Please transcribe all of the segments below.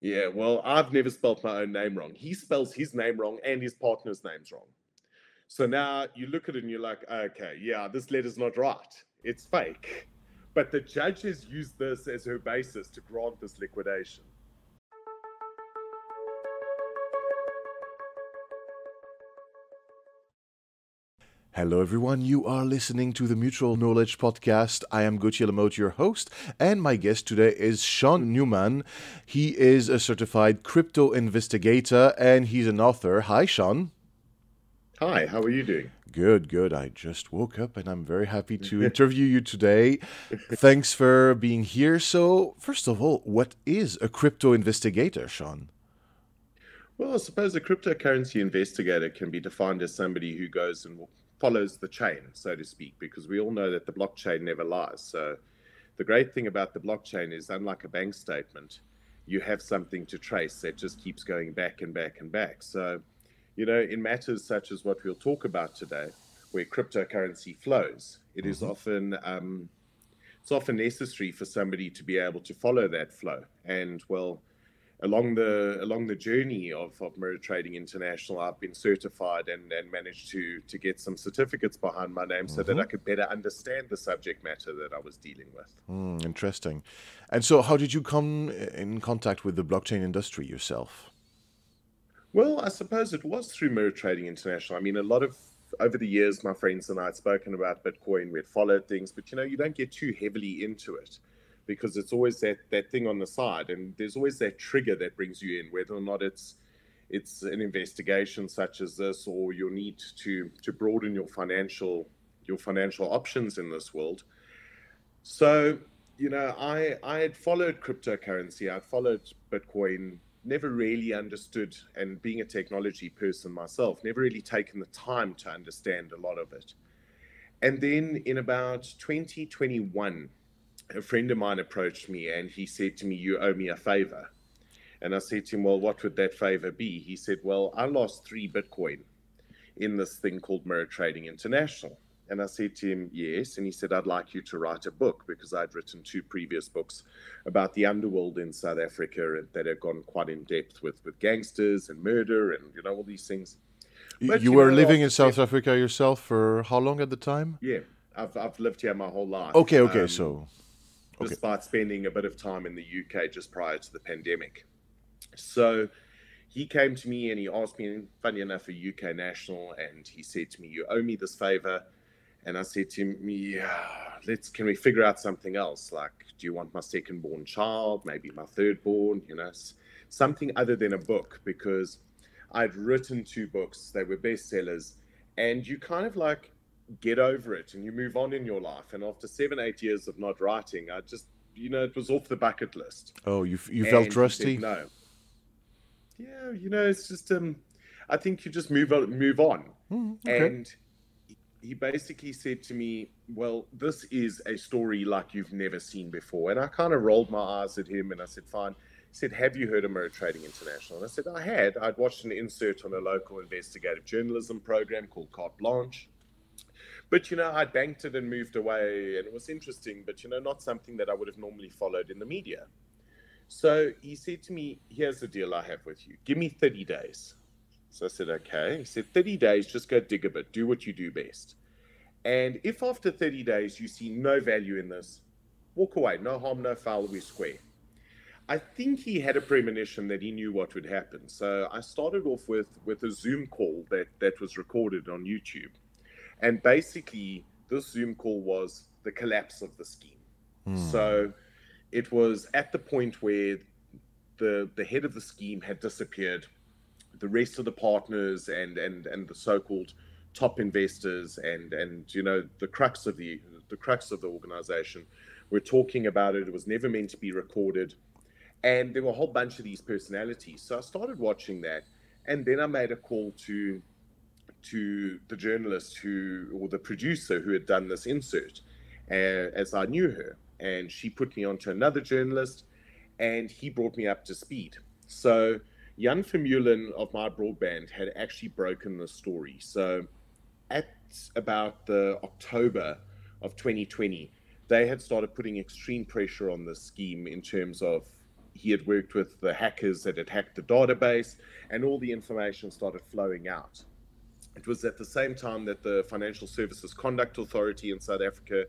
Yeah, well, I've never spelt my own name wrong. He spells his name wrong and his partner's name's wrong. So now you look at it and you're like, okay, yeah, this letter's not right. It's fake. But the judges use this as her basis to grant this liquidation. Hello, everyone. You are listening to the Mutual Knowledge Podcast. I am Gauthier Lamote, your host, and my guest today is Sean Newman. He is a certified crypto investigator and he's an author. Hi, Sean. Hi, how are you doing? Good, good. I just woke up and I'm very happy to interview you today. Thanks for being here. So, first of all, what is a crypto investigator, Sean? Well, I suppose a cryptocurrency investigator can be defined as somebody who goes and follows the chain, so to speak, because we all know that the blockchain never lies. So the great thing about the blockchain is, unlike a bank statement, you have something to trace that just keeps going back and back and back. So, you know, in matters such as what we'll talk about today, where cryptocurrency flows, it mm-hmm. is often um, it's often necessary for somebody to be able to follow that flow. And well, along the along the journey of, of Mirror Trading International, I've been certified and, and managed to to get some certificates behind my name mm-hmm. so that mm-hmm. I could better understand the subject matter that I was dealing with. Mm, interesting. And so, how did you come in contact with the blockchain industry yourself? Well, I suppose it was through Mirror Trading International. I mean, a lot of over the years, my friends and I had spoken about Bitcoin. We'd followed things, but you know, you don't get too heavily into it because it's always that that thing on the side, and there's always that trigger that brings you in, whether or not it's it's an investigation such as this, or your need to to broaden your financial your financial options in this world. So, you know, I I had followed cryptocurrency, I'd followed Bitcoin, never really understood, and being a technology person myself, never really taken the time to understand a lot of it. And then in about 2021, a friend of mine approached me and he said to me, You owe me a favor. And I said to him, Well, what would that favor be? He said, Well, I lost three Bitcoin in this thing called Mirror Trading International. And I said to him, Yes. And he said, I'd like you to write a book because I'd written two previous books about the underworld in South Africa that had gone quite in depth with, with gangsters and murder and, you know, all these things. But, you, you, were know, living in South Africa yourself for how long at the time? Yeah, I've, I've lived here my whole life. Okay, okay. Um, so okay. despite spending a bit of time in the UK just prior to the pandemic. So he came to me and he asked me, funny enough, a UK national, and he said to me, "You owe me this favor." And I said to him, "Yeah, let's. Can we figure out something else? Like, do you want my second born child? Maybe my third born? You know, something other than a book because." I'd written two books, they were bestsellers, and you kind of like get over it and you move on in your life. And after seven, eight years of not writing, I just, you know, it was off the bucket list. Oh, you you and felt rusty? Said, no. Yeah, you know, it's just um, I think you just move on, move on. Mm, okay. And he basically said to me, "Well, this is a story like you've never seen before." And I kind of rolled my eyes at him and I said, "Fine." He said, "Have you heard of Mirror Trading International?" And I said, "I had. I'd watched an insert on a local investigative journalism program called Carte Blanche." But you know, I banked it and moved away, and it was interesting, but you know, not something that I would have normally followed in the media. So he said to me, Here's the deal I have with you. Give me 30 days. So I said, Okay. He said, 30 days, just go dig a bit, do what you do best. And if after 30 days you see no value in this, walk away. No harm, no foul, we square. I think he had a premonition that he knew what would happen. So I started off with with a Zoom call that that was recorded on YouTube. And basically, this Zoom call was the collapse of the scheme. Mm. So it was at the point where the the head of the scheme had disappeared. The rest of the partners and and and the so-called top investors and and you know the crux of the the crux of the organization were talking about it. It was never meant to be recorded. And there were a whole bunch of these personalities. So I started watching that. And then I made a call to to the journalist who, or the producer who had done this insert, uh, as I knew her. And she put me onto another journalist, and he brought me up to speed. So Jan Vermeulen of MyBroadband had actually broken the story. So at about the October of 2020, they had started putting extreme pressure on the scheme in terms of he had worked with the hackers that had hacked the database, and all the information started flowing out. It was at the same time that the Financial Services Conduct Authority in South Africa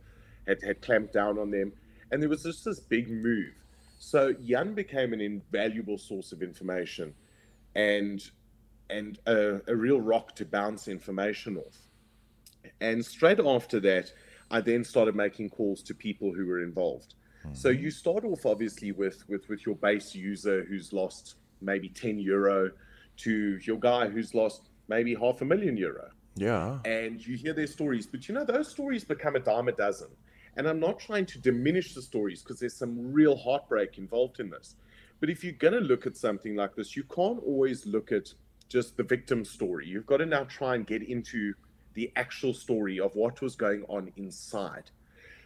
had, had clamped down on them, and there was just this big move. So Jan became an invaluable source of information, and and a, a real rock to bounce information off. And straight after that, I then started making calls to people who were involved. Mm-hmm. So you start off obviously with, with with your base user who's lost maybe 10 euro to your guy who's lost maybe half a million euro. Yeah. And you hear their stories, but you know, those stories become a dime a dozen. And I'm not trying to diminish the stories because there's some real heartbreak involved in this. But if you're going to look at something like this, you can't always look at just the victim story. You've got to now try and get into the actual story of what was going on inside.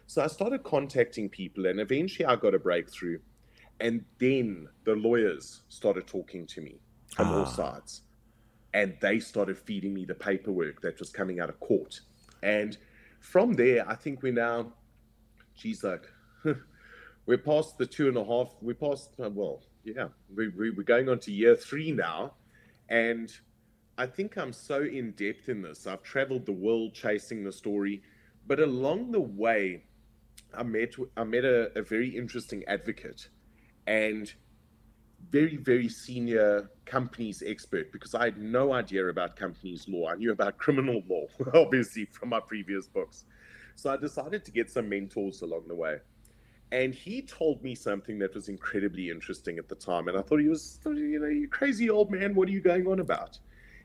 So I started contacting people, and eventually I got a breakthrough. And then the lawyers started talking to me from ah. all sides. And they started feeding me the paperwork that was coming out of court. And from there, I think we're now, geez, like, we're past the two and a half, we're past, uh, well, yeah, we, we, we're going on to year three now. And I think I'm so in depth in this. I've traveled the world chasing the story, but along the way, I met I met a, a very interesting advocate and very very senior companies expert because I had no idea about companies law. I knew about criminal law, obviously from my previous books. So I decided to get some mentors along the way. And he told me something that was incredibly interesting at the time. And I thought he was, you know, you crazy old man, what are you going on about?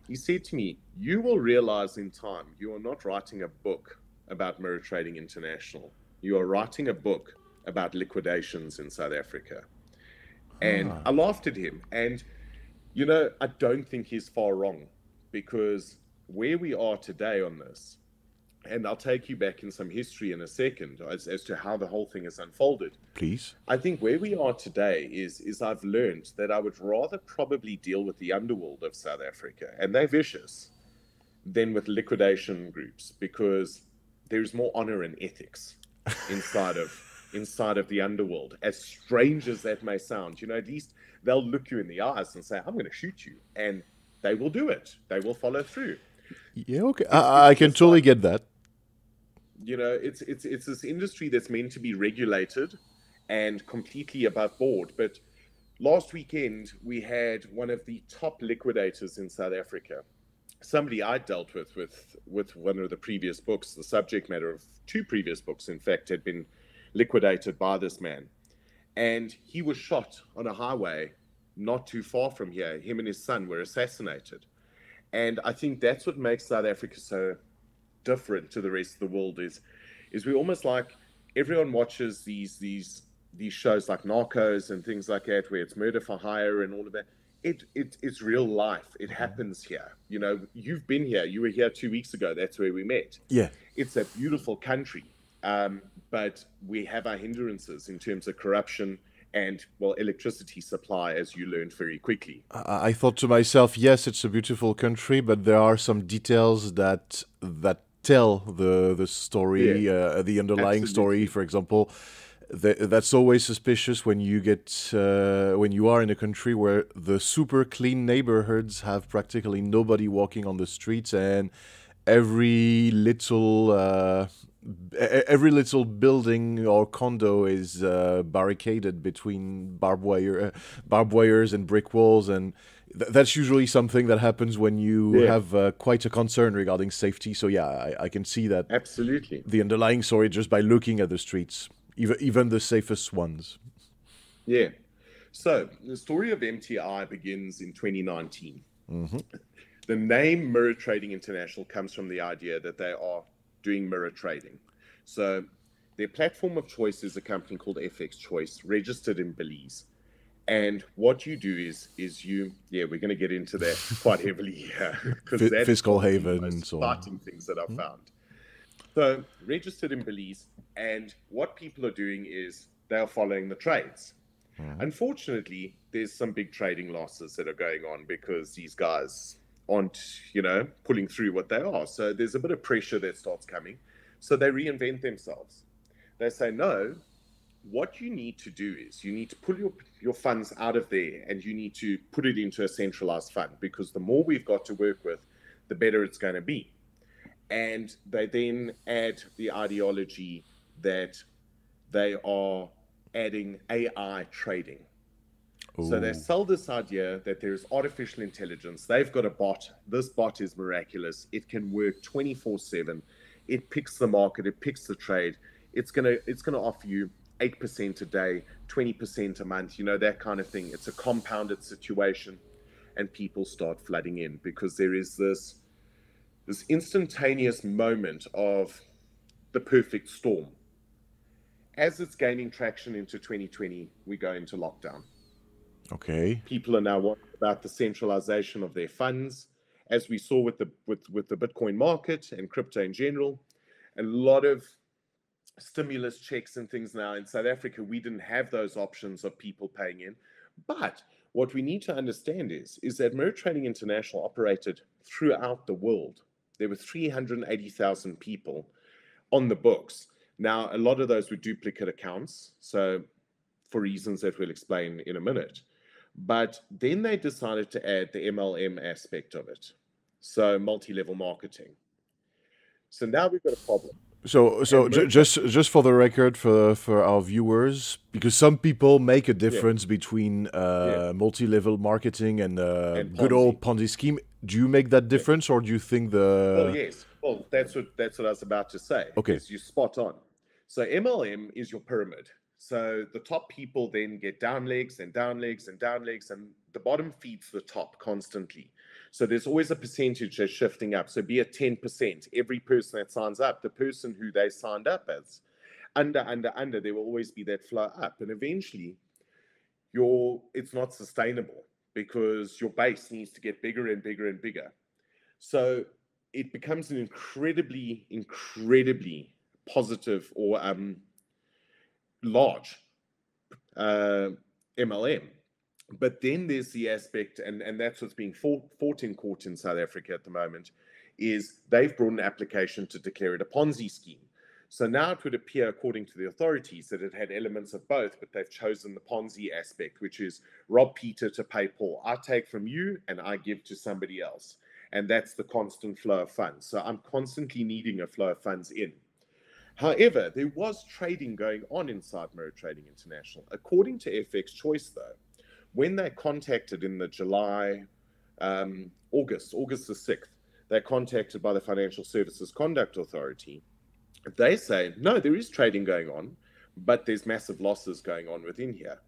He said to me, You will realize in time you are not writing a book about Mirror Trading International. You are writing a book about liquidations in South Africa. And ah. I laughed at him. And, you know, I don't think he's far wrong because where we are today on this, and I'll take you back in some history in a second as, as to how the whole thing has unfolded. Please. I think where we are today is is I've learned that I would rather probably deal with the underworld of South Africa, and they're vicious, than with liquidation groups because there's more honor and ethics inside of inside of the underworld. As strange as that may sound, you know, at least they'll look you in the eyes and say, "I'm going to shoot you," and they will do it. They will follow through. Yeah, okay. I, I can totally like, get that. You know, it's it's it's this industry that's meant to be regulated and completely above board. But last weekend we had one of the top liquidators in South Africa. Somebody I dealt with with with one of the previous books. The subject matter of two previous books, in fact, had been liquidated by this man, and he was shot on a highway not too far from here. Him and his son were assassinated and I think that's what makes South Africa so different to the rest of the world is is we almost like everyone watches these these these shows like Narcos and things like that where it's murder for hire and all of that. It, it it's real life. It happens here. You know, you've been here. You were here two weeks ago. That's where we met. Yeah, it's a beautiful country, um, but we have our hindrances in terms of corruption and well electricity supply as you learned very quickly i thought to myself yes it's a beautiful country but there are some details that that tell the the story yeah. uh, the underlying Absolutely. story for example that's always suspicious when you get uh, when you are in a country where the super clean neighborhoods have practically nobody walking on the streets and every little uh, every little building or condo is uh, barricaded between barbed wire, uh, barbed wires and brick walls, and th- that's usually something that happens when you yeah. have uh, quite a concern regarding safety. So yeah, I, I, can see that absolutely the underlying story just by looking at the streets, even even the safest ones. Yeah. So the story of MTI begins in 2019. Mm-hmm. The name Mirror Trading International comes from the idea that they are doing mirror trading. So their platform of choice is a company called FX Choice, registered in Belize. And what you do is is you yeah we're going to get into that quite heavily here because F- fiscal haven and so on. things that I've mm-hmm. found. So registered in Belize, and what people are doing is they are following the trades. Mm-hmm. Unfortunately, there's some big trading losses that are going on because these guys aren't, you know, pulling through what they are. So there's a bit of pressure that starts coming. So they reinvent themselves. They say, no, what you need to do is you need to pull your, your funds out of there and you need to put it into a centralized fund because the more we've got to work with, the better it's going to be. And they then add the ideology that they are adding AI trading. Ooh. So they sell this idea that there's artificial intelligence. They've got a bot. This bot is miraculous. It can work 24 7. It picks the market, it picks the trade. It's gonna it's gonna offer you 8% a day, 20% a month, you know, that kind of thing. It's a compounded situation and people start flooding in because there is this this instantaneous moment of the perfect storm. As it's gaining traction into 2020, we go into lockdown. Okay. People are now worried about the centralization of their funds, as we saw with the with with the Bitcoin market and crypto in general. A lot of stimulus checks and things now in South Africa, we didn't have those options of people paying in. But what we need to understand is, is that Mirror Trading International operated throughout the world. There were 380,000 people on the books. Now, a lot of those were duplicate accounts, so for reasons that we'll explain in a minute. But then they decided to add the MLM aspect of it, so multi level marketing. So now we've got a problem so, so j- just just for the record, for for our viewers, because some people make a difference yeah. between uh, yeah. multi-level marketing and, uh, and good old Ponzi scheme. Do you make that difference, yeah. or do you think the? Well, yes. Well, that's what that's what I was about to say. Okay, you spot on. So MLM is your pyramid. So the top people then get down legs and down legs and down legs, and the bottom feeds the top constantly. So there's always a percentage that's shifting up. So be it 10%. Every person that signs up, the person who they signed up as, under, under, under, there will always be that flow up. And eventually, your it's not sustainable because your base needs to get bigger and bigger and bigger. So it becomes an incredibly, incredibly positive or um, large uh, MLM. But then there's the aspect, and, and that's what's being fought, fought in court in South Africa at the moment, is they've brought an application to declare it a Ponzi scheme. So now it would appear, according to the authorities, that it had elements of both, but they've chosen the Ponzi aspect, which is rob Peter to pay Paul. I take from you and I give to somebody else. And that's the constant flow of funds. So I'm constantly needing a flow of funds in. However, there was trading going on inside Mirror Trading International. According to FX Choice, though, when they contacted in the July, um, August, August the 6th, they're contacted by the Financial Services Conduct Authority. They say, no, there is trading going on, but there's massive losses going on within here.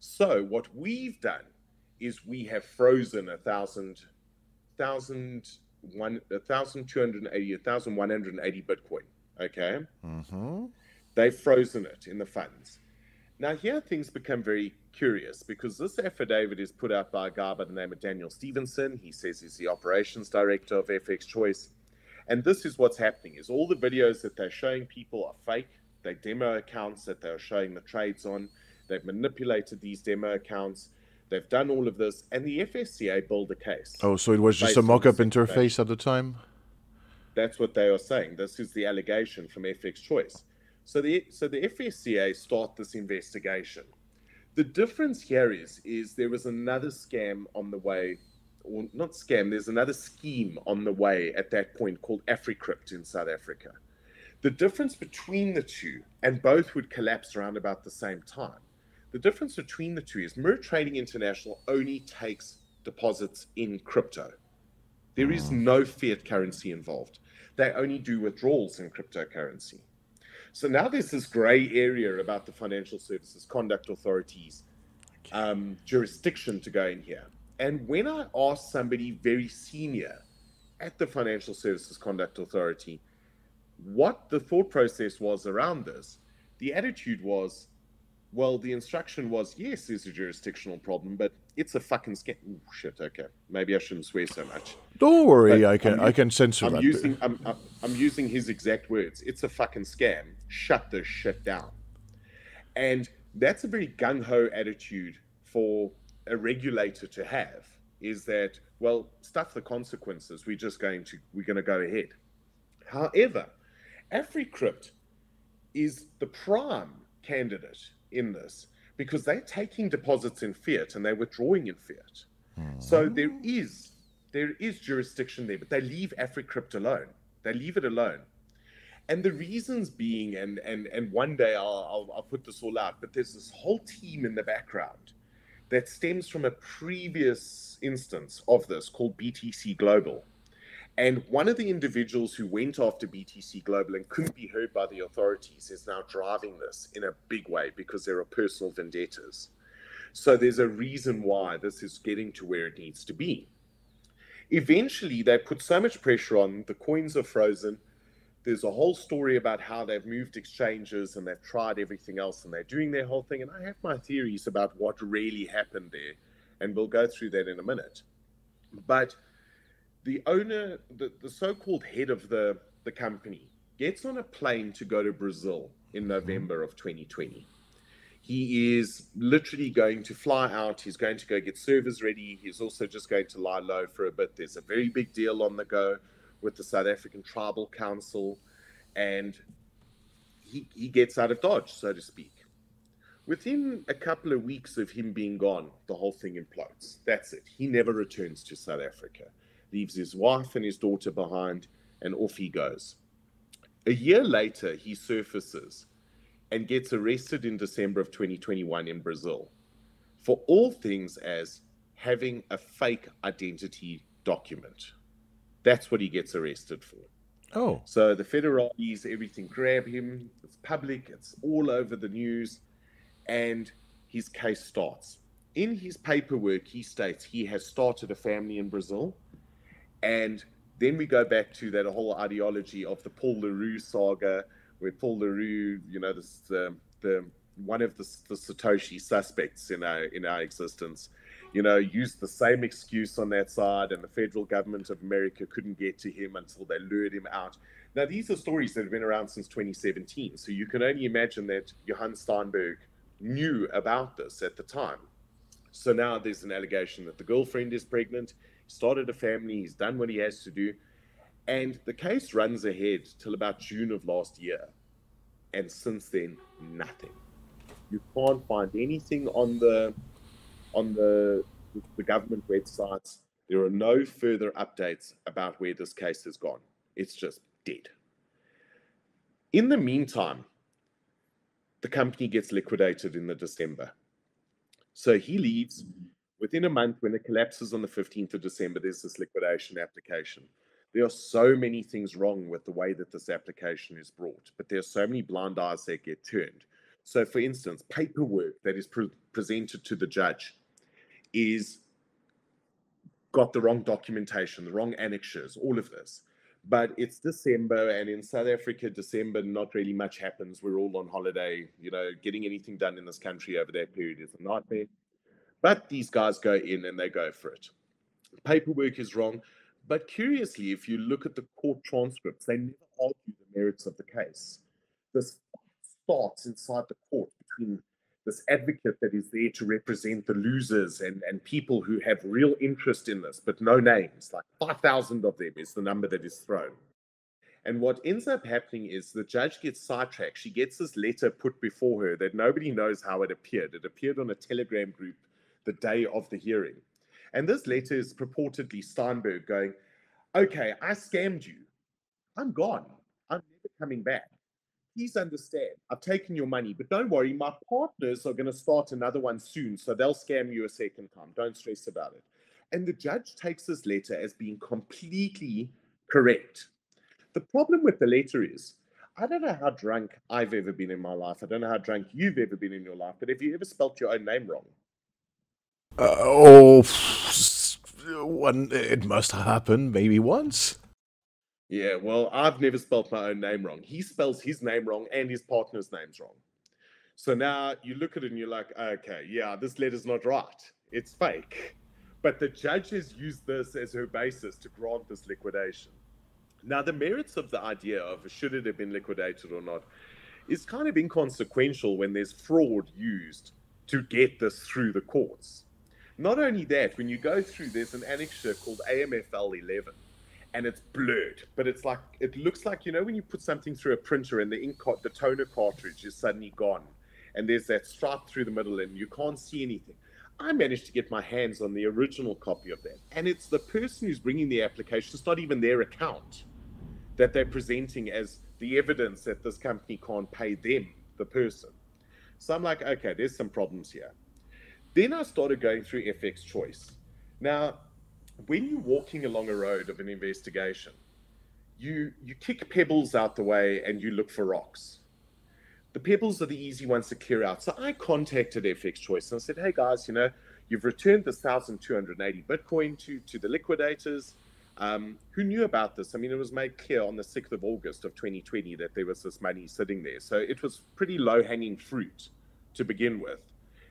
So what we've done is we have frozen a thousand, thousand, one, a thousand two hundred eighty, a thousand one hundred eighty Bitcoin. Okay. Mm-hmm. They've frozen it in the funds. Now, here things become very curious because this affidavit is put out by a guy by the name of Daniel Stevenson. He says he's the operations director of FX Choice. And this is what's happening is all the videos that they're showing people are fake. They demo accounts that they're showing the trades on. They've manipulated these demo accounts. They've done all of this, and the FSCA built a case. Oh, so it was just a mock-up interface at the time. That's what they are saying. This is the allegation from FX Choice. So the so the FSCA start this investigation. The difference here is is there was another scam on the way, or not scam. There's another scheme on the way at that point called AfriCrypt in South Africa. The difference between the two, and both would collapse around about the same time. The difference between the two is Merit Trading International only takes deposits in crypto. There is mm. no fiat currency involved. They only do withdrawals in cryptocurrency. So now there's this gray area about the Financial Services Conduct Authority's um, jurisdiction to go in here. And when I asked somebody very senior at the Financial Services Conduct Authority what the thought process was around this, the attitude was, well, the instruction was, yes, there's a jurisdictional problem, but it's a fucking scam. Ooh, shit. Okay, maybe I shouldn't swear so much. Don't worry, but I can I'm, I can censor I'm that. Using, I'm, uh, I'm using his exact words. It's a fucking scam. Shut this shit down. And that's a very gung ho attitude for a regulator to have. Is that well, stuff the consequences. We're just going to we're going to go ahead. However, AfriCrypt is the prime candidate in this because they're taking deposits in fiat and they're withdrawing in fiat. Mm. So there is there is jurisdiction there, but they leave AfriCrypt alone. They leave it alone. And the reasons being, and and and one day I'll, I'll, I'll put this all out, but there's this whole team in the background that stems from a previous instance of this called BTC Global. And one of the individuals who went after BTC Global and couldn't be heard by the authorities is now driving this in a big way because there are personal vendettas. So there's a reason why this is getting to where it needs to be. Eventually, they put so much pressure on, the coins are frozen. There's a whole story about how they've moved exchanges and they've tried everything else and they're doing their whole thing. And I have my theories about what really happened there. And we'll go through that in a minute. But the owner, the, the so-called head of the, the company, gets on a plane to go to Brazil in mm-hmm. November of 2020. He is literally going to fly out. He's going to go get servers ready. He's also just going to lie low for a bit. There's a very big deal on the go with the South African Tribal Council, and he, he gets out of Dodge, so to speak. Within a couple of weeks of him being gone, the whole thing implodes. That's it. He never returns to South Africa leaves his wife and his daughter behind, and off he goes. A year later, he surfaces and gets arrested in December of 2021 in Brazil for all things as having a fake identity document. That's what he gets arrested for. Oh. So the federales, everything grab him. It's public, it's all over the news, and his case starts. In his paperwork, he states he has started a family in Brazil and then we go back to that whole ideology of the Paul Le Roux saga, where Paul Le Roux, you know, this, the, the one of the, the Satoshi suspects in our in our existence, you know, used the same excuse on that side, and the federal government of America couldn't get to him until they lured him out. Now, these are stories that have been around since 2017, so you can only imagine that Johann Steynberg knew about this at the time. So now there's an allegation that the girlfriend is pregnant started a family, he's done what he has to do. And the case runs ahead till about June of last year. And since then, nothing. You can't find anything on the on the the government websites. There are no further updates about where this case has gone. It's just dead. In the meantime, the company gets liquidated in the December. So he leaves within a month, when it collapses on the 15th of December, there's this liquidation application. There are so many things wrong with the way that this application is brought, but there are so many blind eyes that get turned. So, for instance, paperwork that is pre- presented to the judge is got the wrong documentation, the wrong annexures, all of this. But it's December, and in South Africa, December, not really much happens. We're all on holiday. You know, getting anything done in this country over that period is a nightmare. But these guys go in and they go for it. Paperwork is wrong. But curiously, if you look at the court transcripts, they never argue the merits of the case. This starts inside the court between this advocate that is there to represent the losers and, and people who have real interest in this, but no names. Like 5,000 of them is the number that is thrown. And what ends up happening is the judge gets sidetracked. She gets this letter put before her that nobody knows how it appeared. It appeared on a telegram group the day of the hearing. And this letter is purportedly Steynberg going, okay, I scammed you. I'm gone. I'm never coming back. Please understand, I've taken your money, but don't worry, my partners are going to start another one soon, so they'll scam you a second time. Don't stress about it. And the judge takes this letter as being completely correct. The problem with the letter is, I don't know how drunk I've ever been in my life. I don't know how drunk you've ever been in your life, but have you ever spelt your own name wrong? Uh, oh, one, it must happen maybe once. Yeah, well, I've never spelled my own name wrong. He spells his name wrong and his partner's name's wrong. So now you look at it and you're like, okay, yeah, this letter's not right. It's fake. But the judge has used this as her basis to grant this liquidation. Now, the merits of the idea of should it have been liquidated or not is kind of inconsequential when there's fraud used to get this through the courts. Not only that, when you go through, there's an annexure called AMFL 11, and it's blurred, but it's like it looks like you know when you put something through a printer and the ink, the toner cartridge is suddenly gone, and there's that stripe through the middle, and you can't see anything. I managed to get my hands on the original copy of that. And it's the person who's bringing the application, it's not even their account that they're presenting as the evidence that this company can't pay them, the person. So I'm like, okay, there's some problems here. Then I started going through FX Choice. Now, when you're walking along a road of an investigation, you you kick pebbles out the way and you look for rocks. The pebbles are the easy ones to clear out. So I contacted FX Choice and I said, hey guys, you know, you've returned this 1,280 Bitcoin to, to the liquidators. Um, who knew about this? I mean, it was made clear on the 6th of August of 2020 that there was this money sitting there. So it was pretty low hanging fruit to begin with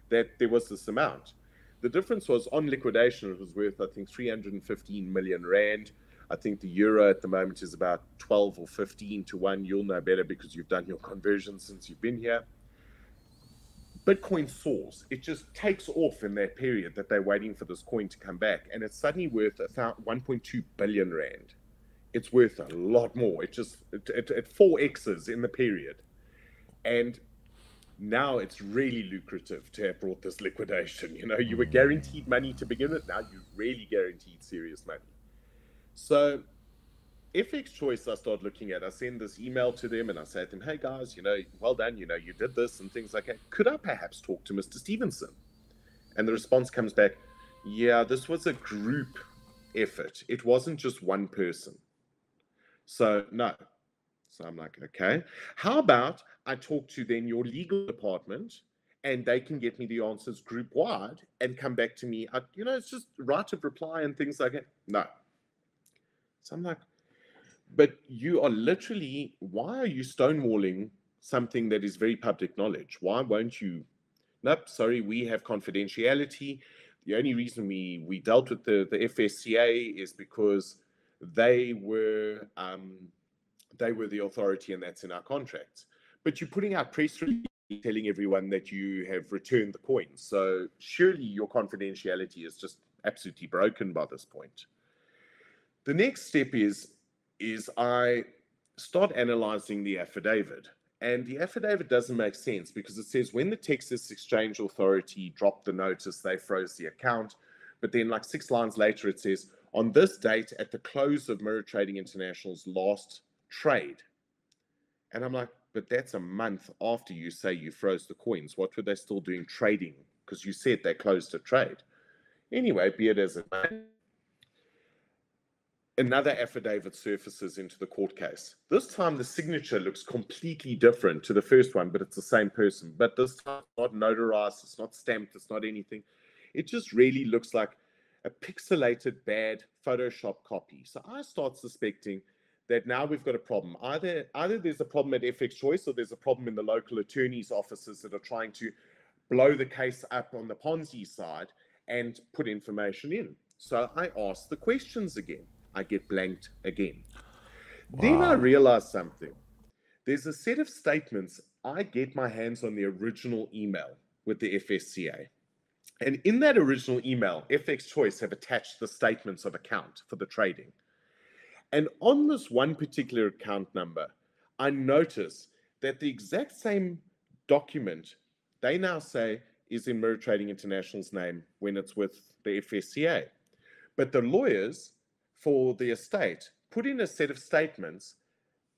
that there was this amount. The difference was on liquidation, it was worth, I think, 315 million Rand. I think the euro at the moment is about 12 or 15 to 1. You'll know better because you've done your conversion since you've been here. Bitcoin soars. It just takes off in that period that they're waiting for this coin to come back. And it's suddenly worth 1.2 billion Rand. It's worth a lot more. It just, it, it, it 4Xs in the period. And now it's really lucrative to have brought this liquidation. You know, you were mm. guaranteed money to begin with. Now you're really guaranteed serious money. So FX Choice, I start looking at, I send this email to them and I say to them, hey guys, you know, well done, you know, you did this and things like that. Could I perhaps talk to Mr. Stevenson? And the response comes back, yeah, this was a group effort. It wasn't just one person. So, no. So I'm like, okay. How about I talk to then your legal department and they can get me the answers group wide and come back to me. I, you know, it's just right of reply and things like that. No, so I'm like, but you are literally, why are you stonewalling something that is very public knowledge? Why won't you? Nope, sorry, we have confidentiality. The only reason we, we dealt with the, the FSCA is because they were um, they were the authority and that's in our contracts. But you're putting out press release telling everyone that you have returned the coins. So surely your confidentiality is just absolutely broken by this point. The next step is is I start analyzing the affidavit. And the affidavit doesn't make sense because it says when the Texas Exchange Authority dropped the notice, they froze the account. But then, like six lines later, it says on this date at the close of Mirror Trading International's last trade. And I'm like, but that's a month after you say you froze the coins. What were they still doing trading? Because you said they closed a trade. Anyway, be it as it may, another affidavit surfaces into the court case. This time the signature looks completely different to the first one, but it's the same person. But this time it's not notarized, it's not stamped, it's not anything. It just really looks like a pixelated bad Photoshop copy. So I start suspecting that now we've got a problem. Either either there's a problem at FX Choice or there's a problem in the local attorney's offices that are trying to blow the case up on the Ponzi side and put information in. So I ask the questions again. I get blanked again. Wow. Then I realize something. There's a set of statements. I get my hands on the original email with the FSCA. And in that original email, FX Choice have attached the statements of account for the trading. And on this one particular account number, I notice that the exact same document they now say is in Mirror Trading International's name when it's with the FSCA. But the lawyers for the estate put in a set of statements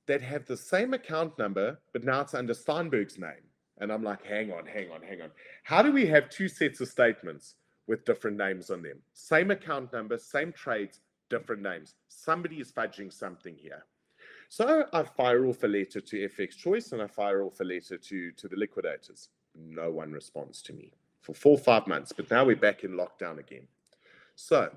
that have the same account number, but now it's under Steynberg's name. And I'm like, hang on, hang on, hang on. How do we have two sets of statements with different names on them? Same account number, same trades, different names. Somebody is fudging something here. So I fire off a letter to FX Choice and I fire off a letter to, to the liquidators. No one responds to me for four five months, but now we're back in lockdown again. So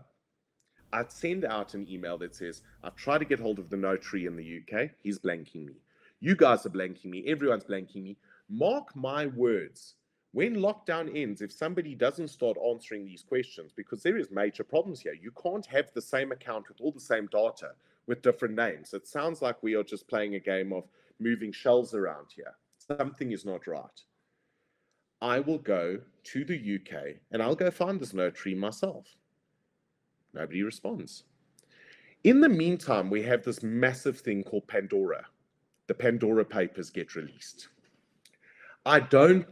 I'd send out an email that says, I've tried to get hold of the notary in the UK. He's blanking me. You guys are blanking me. Everyone's blanking me. Mark my words. When lockdown ends, if somebody doesn't start answering these questions, because there is major problems here, you can't have the same account with all the same data with different names. It sounds like we are just playing a game of moving shells around here. Something is not right. I will go to the UK and I'll go find this notary myself. Nobody responds. In the meantime, we have this massive thing called Pandora. The Pandora Papers get released. I don't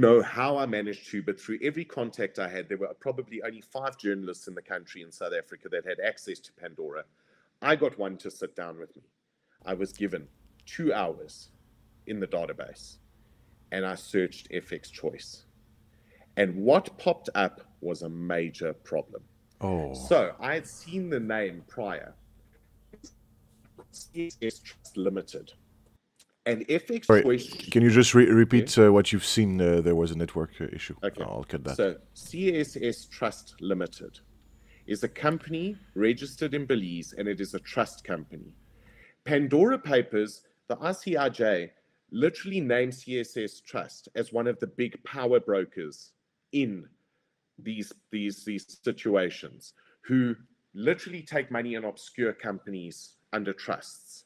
know how I managed to, but through every contact I had, there were probably only five journalists in the country in South Africa that had access to Pandora. I got one to sit down with me. I was given two hours in the database and I searched FX Choice. And what popped up was a major problem. Oh. So I had seen the name prior CSS Trust Limited. And Choice. Can you just re- repeat uh, what you've seen? Uh, there was a network uh, issue. Okay. I'll cut that. So CSS Trust Limited is a company registered in Belize and it is a trust company. Pandora Papers, the ICIJ, literally named CSS Trust as one of the big power brokers in these these these situations who literally take money in obscure companies under trusts.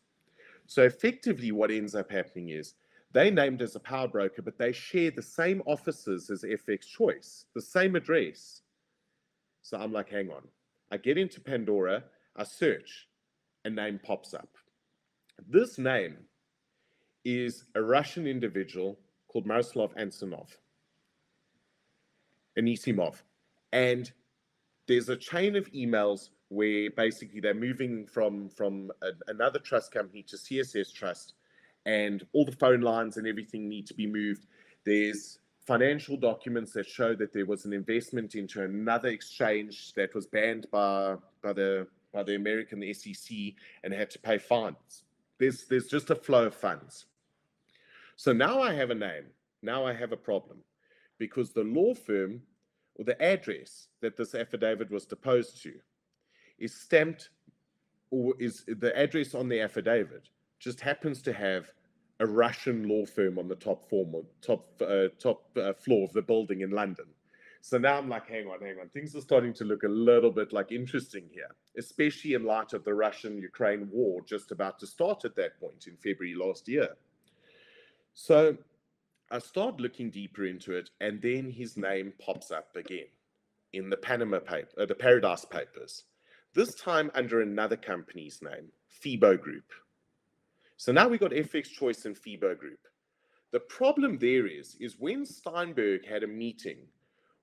So effectively what ends up happening is they named as a power broker, but they share the same offices as FX Choice, the same address. So I'm like, hang on. I get into Pandora, I search, a name pops up. This name is a Russian individual called Miroslav Antonov. Anisimov. And there's a chain of emails where basically they're moving from from a, another trust company to CSS Trust, and all the phone lines and everything need to be moved. There's financial documents that show that there was an investment into another exchange that was banned by by the by the American SEC and had to pay fines. There's there's just a flow of funds. So now I have a name. Now I have a problem because the law firm or the address that this affidavit was deposed to is stamped or is the address on the affidavit just happens to have a Russian law firm on the top form or top uh, top uh, floor of the building in London. So now I'm like, hang on, hang on. Things are starting to look a little bit like interesting here, especially in light of the Russian Ukraine war just about to start at that point in February last year. So I start looking deeper into it, and then his name pops up again in the Panama paper, uh, the Paradise Papers. This time under another company's name, FIBO Group. So now we got FX Choice and FIBO Group. The problem there is, is when Steynberg had a meeting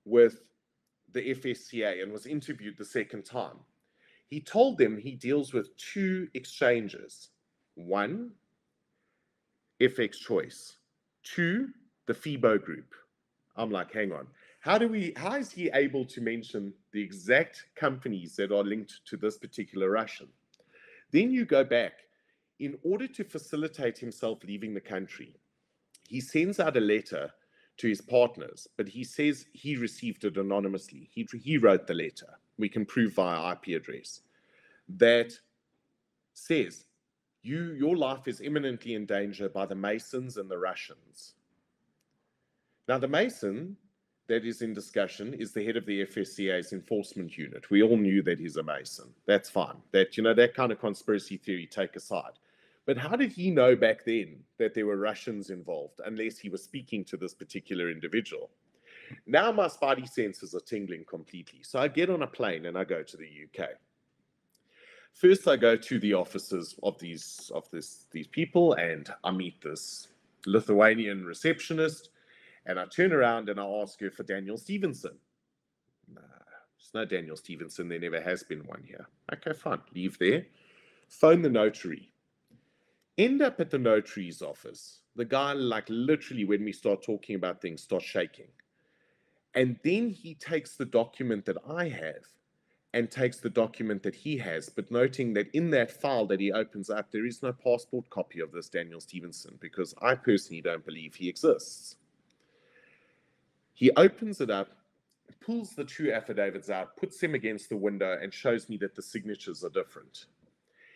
with the FSCA and was interviewed the second time, he told them he deals with two exchanges. One, FX Choice. Two, the FIBO Group. I'm like, hang on. How do we? How is he able to mention the exact companies that are linked to this particular Russian? Then you go back. In order to facilitate himself leaving the country, he sends out a letter to his partners, but he says he received it anonymously. He, he wrote the letter. We can prove via IP address that says you your life is imminently in danger by the Masons and the Russians. Now, the Mason that is in discussion is the head of the FSCA's enforcement unit. We all knew that he's a Mason. That's fine. That, you know, that kind of conspiracy theory take aside. But how did he know back then that there were Russians involved unless he was speaking to this particular individual? Now my spidey senses are tingling completely. So I get on a plane and I go to the UK. First, I go to the offices of these of this these people and I meet this Lithuanian receptionist and I turn around and I ask her for Daniel Stevenson. Nah, there's no Daniel Stevenson. There never has been one here. Okay, fine. Leave there. Phone the notary. End up at the notary's office. The guy, like literally, when we start talking about things, starts shaking. And then he takes the document that I have and takes the document that he has, but noting that in that file that he opens up, there is no passport copy of this Daniel Stevenson because I personally don't believe he exists. He opens it up, pulls the two affidavits out, puts them against the window, and shows me that the signatures are different.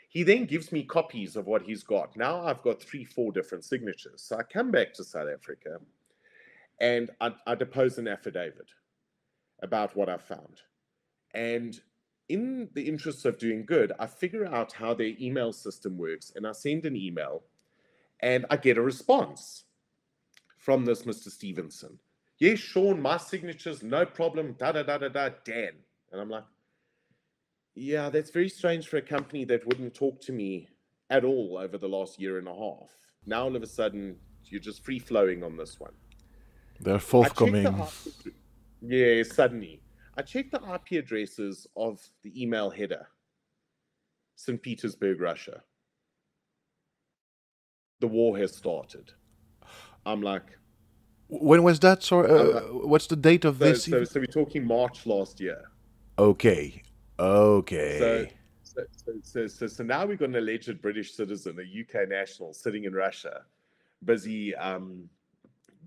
He then gives me copies of what he's got. Now I've got three, four different signatures. So I come back to South Africa and I, I depose an affidavit about what I found. And in the interest of doing good, I figure out how their email system works and I send an email and I get a response from this Mr. Stevenson. Yes, Sean, my signature's no problem, da da da da da, Dan. And I'm like, yeah, that's very strange for a company that wouldn't talk to me at all over the last year and a half. Now all of a sudden, you're just free flowing on this one. They're forthcoming. The yeah, suddenly. I checked the IP addresses of the email header. St. Petersburg, Russia. The war has started. I'm like, when was that? Sorry, uh, what's the date of so, this? So, so we're talking March last year. Okay, okay. So, so, so, so, so now we've got an alleged British citizen, a UK national, sitting in Russia, busy, um,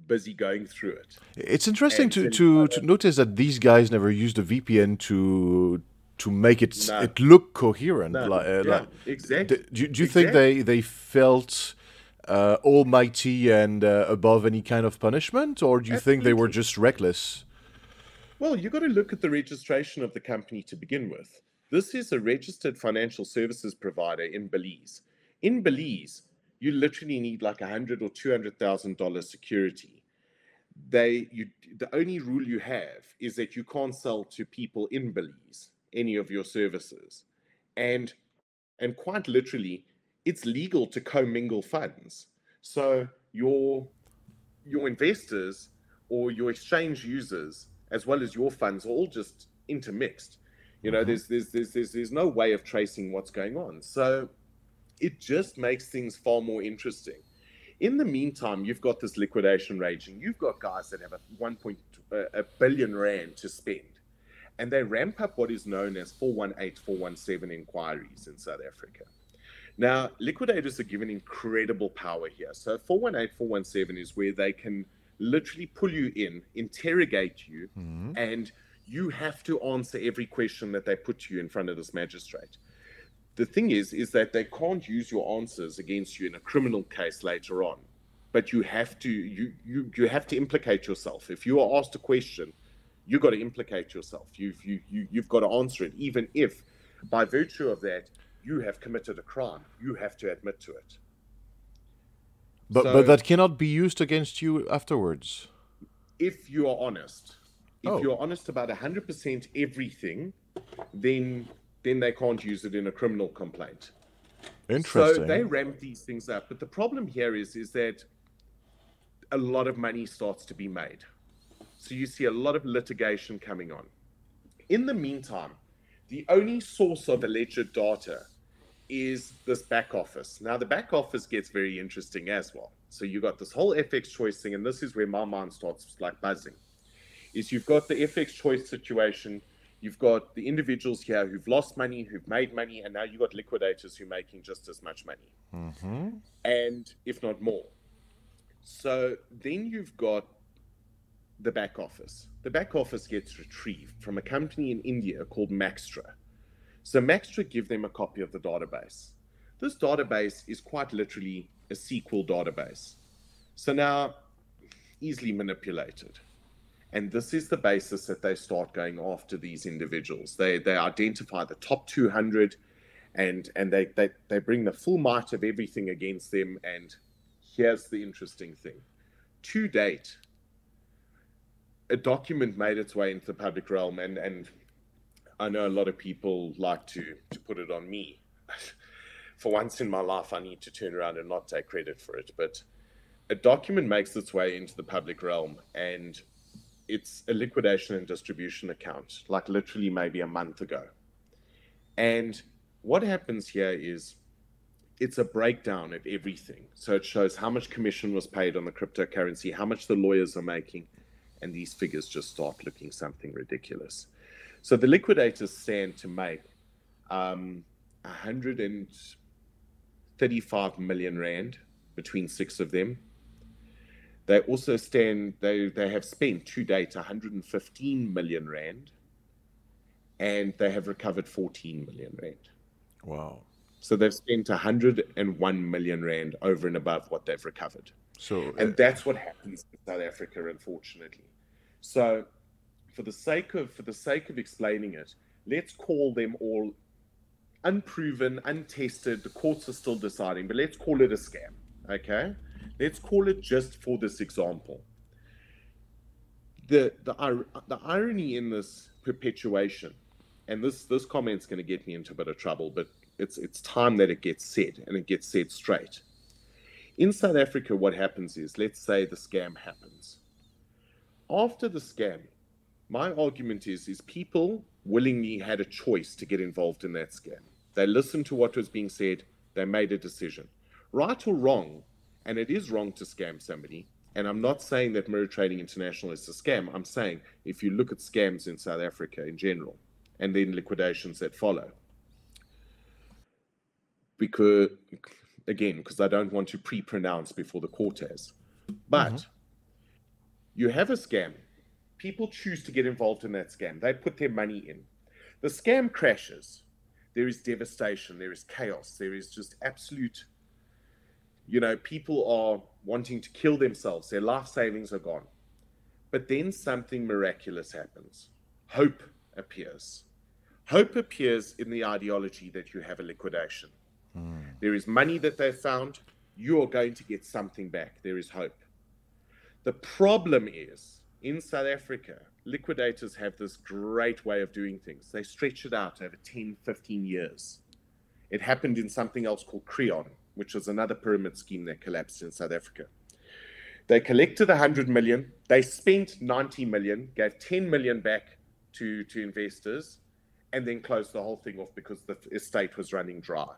busy going through it. It's interesting to to, to notice that these guys never used a VPN to to make it no. it look coherent. No. Like, uh, yeah, like, exactly. Do, do you exactly. think they they felt uh, almighty and uh, above any kind of punishment, or do you Absolutely. think they were just reckless? Well, you've got to look at the registration of the company to begin with. This is a registered financial services provider in Belize. In Belize, you literally need like a hundred or two hundred thousand dollars security. They, you, the only rule you have is that you can't sell to people in Belize any of your services, and and quite literally, it's legal to commingle funds. So your your investors or your exchange users, as well as your funds, are all just intermixed. You know, mm-hmm. there's, there's there's there's there's no way of tracing what's going on. So it just makes things far more interesting. In the meantime, you've got this liquidation raging. You've got guys that have a 1.2 a billion rand to spend, and they ramp up what is known as 418, 417 inquiries in South Africa. Now, liquidators are given incredible power here. So 418, 417 is where they can literally pull you in, interrogate you, mm-hmm. and you have to answer every question that they put to you in front of this magistrate. The thing is, is that they can't use your answers against you in a criminal case later on. But you have to you you you have to implicate yourself. If you are asked a question, you've got to implicate yourself. You've you, you you've got to answer it, even if by virtue of that you have committed a crime. You have to admit to it. But so, but that cannot be used against you afterwards. If you are honest, if oh. you're honest about 100% everything, then then they can't use it in a criminal complaint. Interesting. So they ramp these things up. But the problem here is is that a lot of money starts to be made. So you see a lot of litigation coming on. In the meantime, the only source of alleged data is this back office. Now, the back office gets very interesting as well. So you got this whole FX choice thing, and this is where my mind starts like buzzing. Is you've got the FX choice situation, you've got the individuals here who've lost money, who've made money, and now you've got liquidators who are making just as much money, mm-hmm. and if not more. So then you've got the back office. The back office gets retrieved from a company in India called Maxtra. So Maxtra give them a copy of the database. This database is quite literally a SQL database. So now, easily manipulated. And this is the basis that they start going after these individuals. They, they identify the top 200 and, and they, they, they bring the full might of everything against them. And here's the interesting thing to date, a document made its way into the public realm, and and I know a lot of people like to to put it on me. for once in my life, I need to turn around and not take credit for it. But a document makes its way into the public realm, and it's a liquidation and distribution account, like literally maybe a month ago. And what happens here is it's a breakdown of everything. So it shows how much commission was paid on the cryptocurrency, how much the lawyers are making, and these figures just start looking something ridiculous. So the liquidators stand to make um, 135 million rand between six of them. They also stand, they, they have spent to date 115 million rand and they have recovered 14 million rand. Wow. So they've spent 101 million rand over and above what they've recovered. So, and uh, that's what happens in South Africa, unfortunately. So, for the sake of for the sake of explaining it, let's call them all unproven, untested. The courts are still deciding, but let's call it a scam. Okay, let's call it just for this example. The the the irony in this perpetuation, and this this comment's going to get me into a bit of trouble, but it's it's time that it gets said and it gets said straight in South Africa, what happens is, let's say the scam happens. after the scam, my argument is is people willingly had a choice to get involved in that scam. They listened to what was being said, they made a decision. Right or wrong, and it is wrong to scam somebody, and I'm not saying that Mirror Trading International is a scam. I'm saying if you look at scams in South Africa in general, and then liquidations that follow, because again, because I don't want to pre-pronounce before the court has, but mm-hmm. you have a scam. People choose to get involved in that scam. They put their money in. The scam crashes. There is devastation. There is chaos. There is just absolute. You know, people are wanting to kill themselves. Their life savings are gone. But then something miraculous happens. Hope appears. Hope appears in the ideology that you have a liquidation. Mm. There is money that they found. You are going to get something back. There is hope. The problem is in South Africa, liquidators have this great way of doing things. They stretch it out over 10, 15 years. It happened in something else called Krion, which was another pyramid scheme that collapsed in South Africa. They collected 100 million, they spent 90 million, gave 10 million back to, to investors, and then closed the whole thing off because the estate was running dry.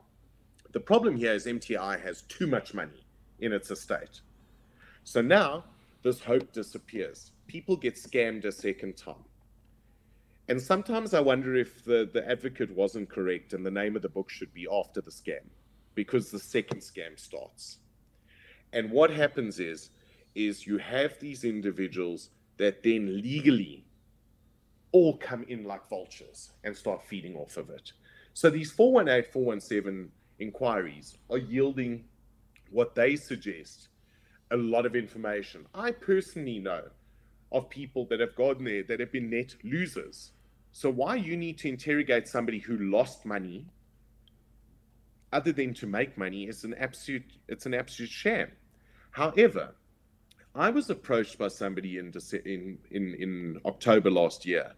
The problem here is MTI has too much money in its estate. So now this hope disappears. People get scammed a second time. And sometimes I wonder if the, the advocate wasn't correct and the name of the book should be After the Scam, because the second scam starts. And what happens is, is you have these individuals that then legally all come in like vultures and start feeding off of it. So these 418, 417 inquiries are yielding what they suggest a lot of information. I personally know of people that have gone there that have been net losers. So why you need to interrogate somebody who lost money other than to make money is an absolute it's an absolute sham. However, I was approached by somebody in in in, in October last year,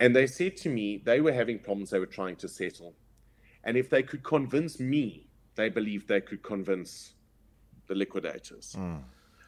and they said to me they were having problems they were trying to settle, and if they could convince me, they believed they could convince the liquidators. Mm.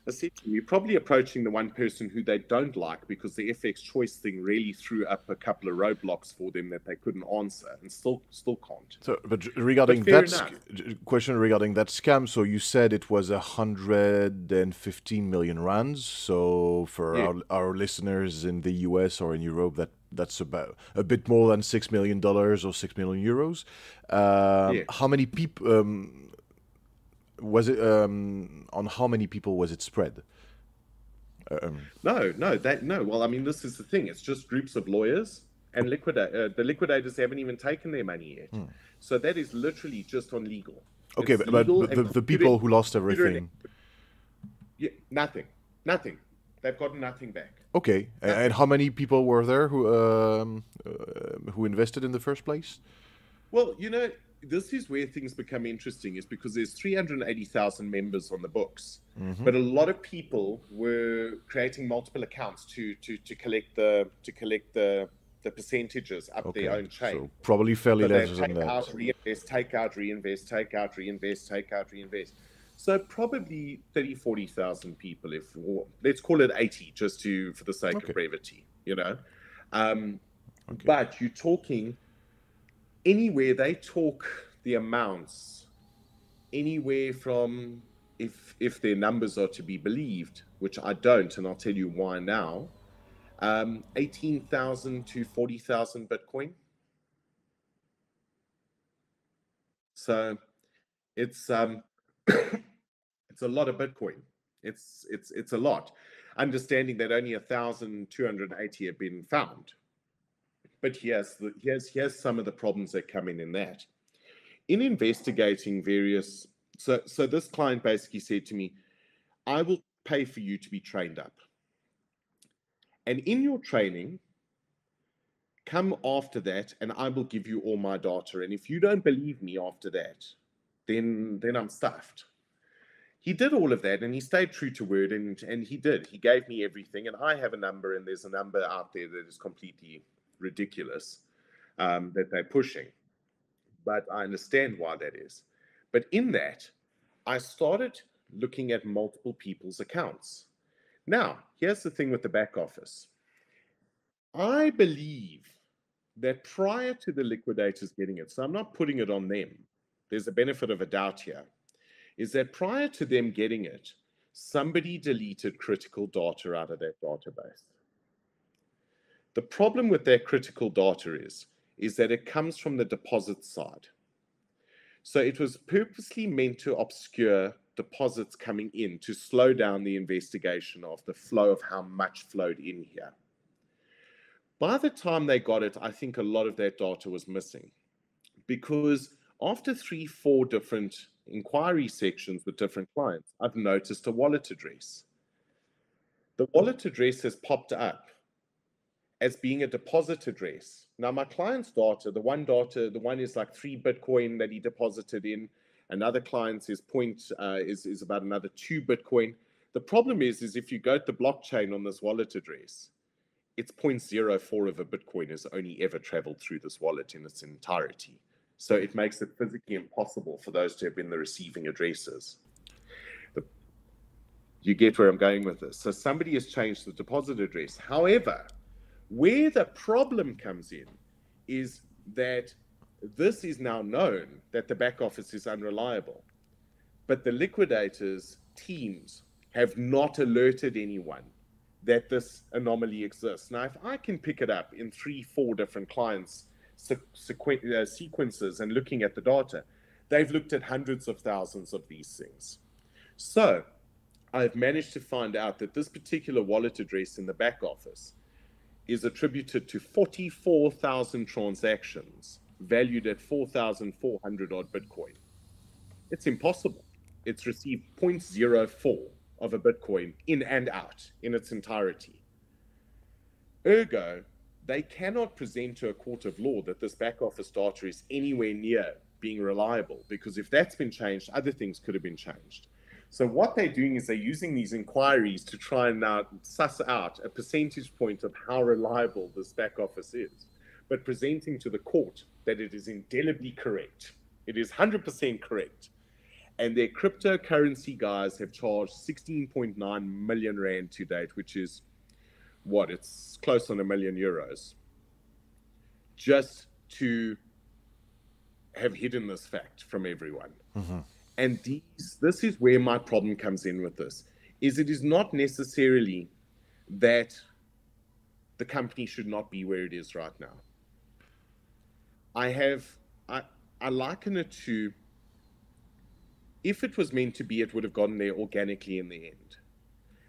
Essentially, you're probably approaching the one person who they don't like because the FX choice thing really threw up a couple of roadblocks for them that they couldn't answer and still still can't. So, but regarding but that sc- question regarding that scam, so you said it was a hundred and fifteen million rands. So for yeah. our, our listeners in the US or in Europe, that that's about a bit more than six million dollars or six million euros. Um, yeah. How many people um, was it? Um, on how many people was it spread? Um, no, no, that no. Well, I mean, this is the thing. It's just groups of lawyers and liquidate. Uh, the liquidators haven't even taken their money yet. Hmm. So that is literally just on legal. Okay, it's but, but the, the people who lost everything. Yeah, nothing, nothing. They've gotten nothing back. Okay, nothing. and how many people were there who um, uh, who invested in the first place? Well, you know, this is where things become interesting, is because there's 380,000 members on the books, mm-hmm. but a lot of people were creating multiple accounts to to to collect the to collect the the percentages up okay. their own chain. So probably fairly so less than that. Out, reinvest, take out, reinvest, take out, reinvest, take out, reinvest. So probably 30, 40,000 people, if let's call it 80, just to for the sake okay. of brevity, you know. Um, okay. But you're talking anywhere they talk the amounts, anywhere from if if their numbers are to be believed, which I don't, and I'll tell you why now. Um, 18,000 to 40,000 Bitcoin. So it's um, it's a lot of Bitcoin. It's it's it's a lot. Understanding that only thousand two hundred eighty have been found. But here's the here's here's some of the problems that come in in that. In investigating various so so this client basically said to me, I will pay for you to be trained up. And in your training, come after that and I will give you all my data. And if you don't believe me after that, then then I'm stuffed. He did all of that and he stayed true to word and and he did. He gave me everything and I have a number and there's a number out there that is completely ridiculous um, that they're pushing. But I understand why that is. But in that, I started looking at multiple people's accounts. Now, here's the thing with the back office. I believe that prior to the liquidators getting it, so I'm not putting it on them, there's a benefit of a doubt here, is that prior to them getting it, somebody deleted critical data out of that database. The problem with that critical data is, is that it comes from the deposit side. So it was purposely meant to obscure deposits coming in to slow down the investigation of the flow of how much flowed in here. By the time they got it, I think a lot of that data was missing because after three, four different inquiry sections with different clients, I've noticed a wallet address. The wallet address has popped up as being a deposit address. Now, my client's daughter, the one daughter, the one is like three Bitcoin that he deposited in. Another client's is point uh, is is about another two Bitcoin. The problem is, is if you go to the blockchain on this wallet address, it's 0.04 of a Bitcoin has only ever traveled through this wallet in its entirety. So it makes it physically impossible for those to have been the receiving addresses. The, you get where I'm going with this. So somebody has changed the deposit address. However, where the problem comes in is that this is now known that the back office is unreliable, but the liquidators' teams have not alerted anyone that this anomaly exists. Now, if I can pick it up in three, four different clients' uh, sequences and looking at the data, they've looked at hundreds of thousands of these things. So, I've managed to find out that this particular wallet address in the back office is attributed to 44,000 transactions valued at 4,400 odd Bitcoin. It's impossible. It's received 0.04 of a Bitcoin in and out in its entirety. Ergo, they cannot present to a court of law that this back office data is anywhere near being reliable because if that's been changed, other things could have been changed. So what they're doing is they're using these inquiries to try and now suss out a percentage point of how reliable this back office is, but presenting to the court that it is indelibly correct. It is 100% correct. And their cryptocurrency guys have charged 16.9 million rand to date, which is what? It's close on a million euros. Just to have hidden this fact from everyone. Mm-hmm. And these, this is where my problem comes in with this, is it is not necessarily that the company should not be where it is right now. I have I, I liken it to if it was meant to be, it would have gotten there organically in the end.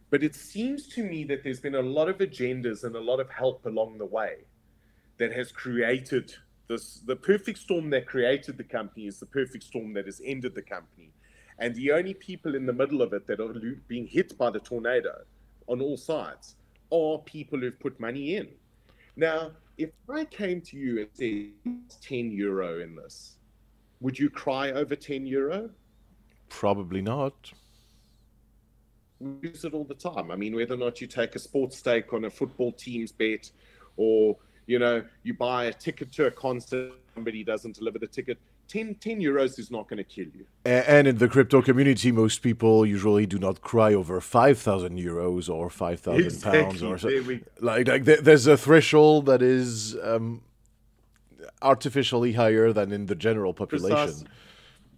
But it seems to me that there's been a lot of agendas and a lot of help along the way that has created this. The perfect storm that created the company is the perfect storm that has ended the company. And the only people in the middle of it that are being hit by the tornado on all sides are people who've put money in. Now, if I came to you and said 10 euro in this, would you cry over 10 euro? Probably not. We use it all the time. I mean, whether or not you take a sports stake on a football team's bet or, you know, you buy a ticket to a concert, somebody doesn't deliver the ticket, 10, 10 euros is not going to kill you. And in the crypto community, most people usually do not cry over 5,000 euros or 5,000 exactly. pounds. or so. Like, like there's a threshold that is um, artificially higher than in the general population. Precisely.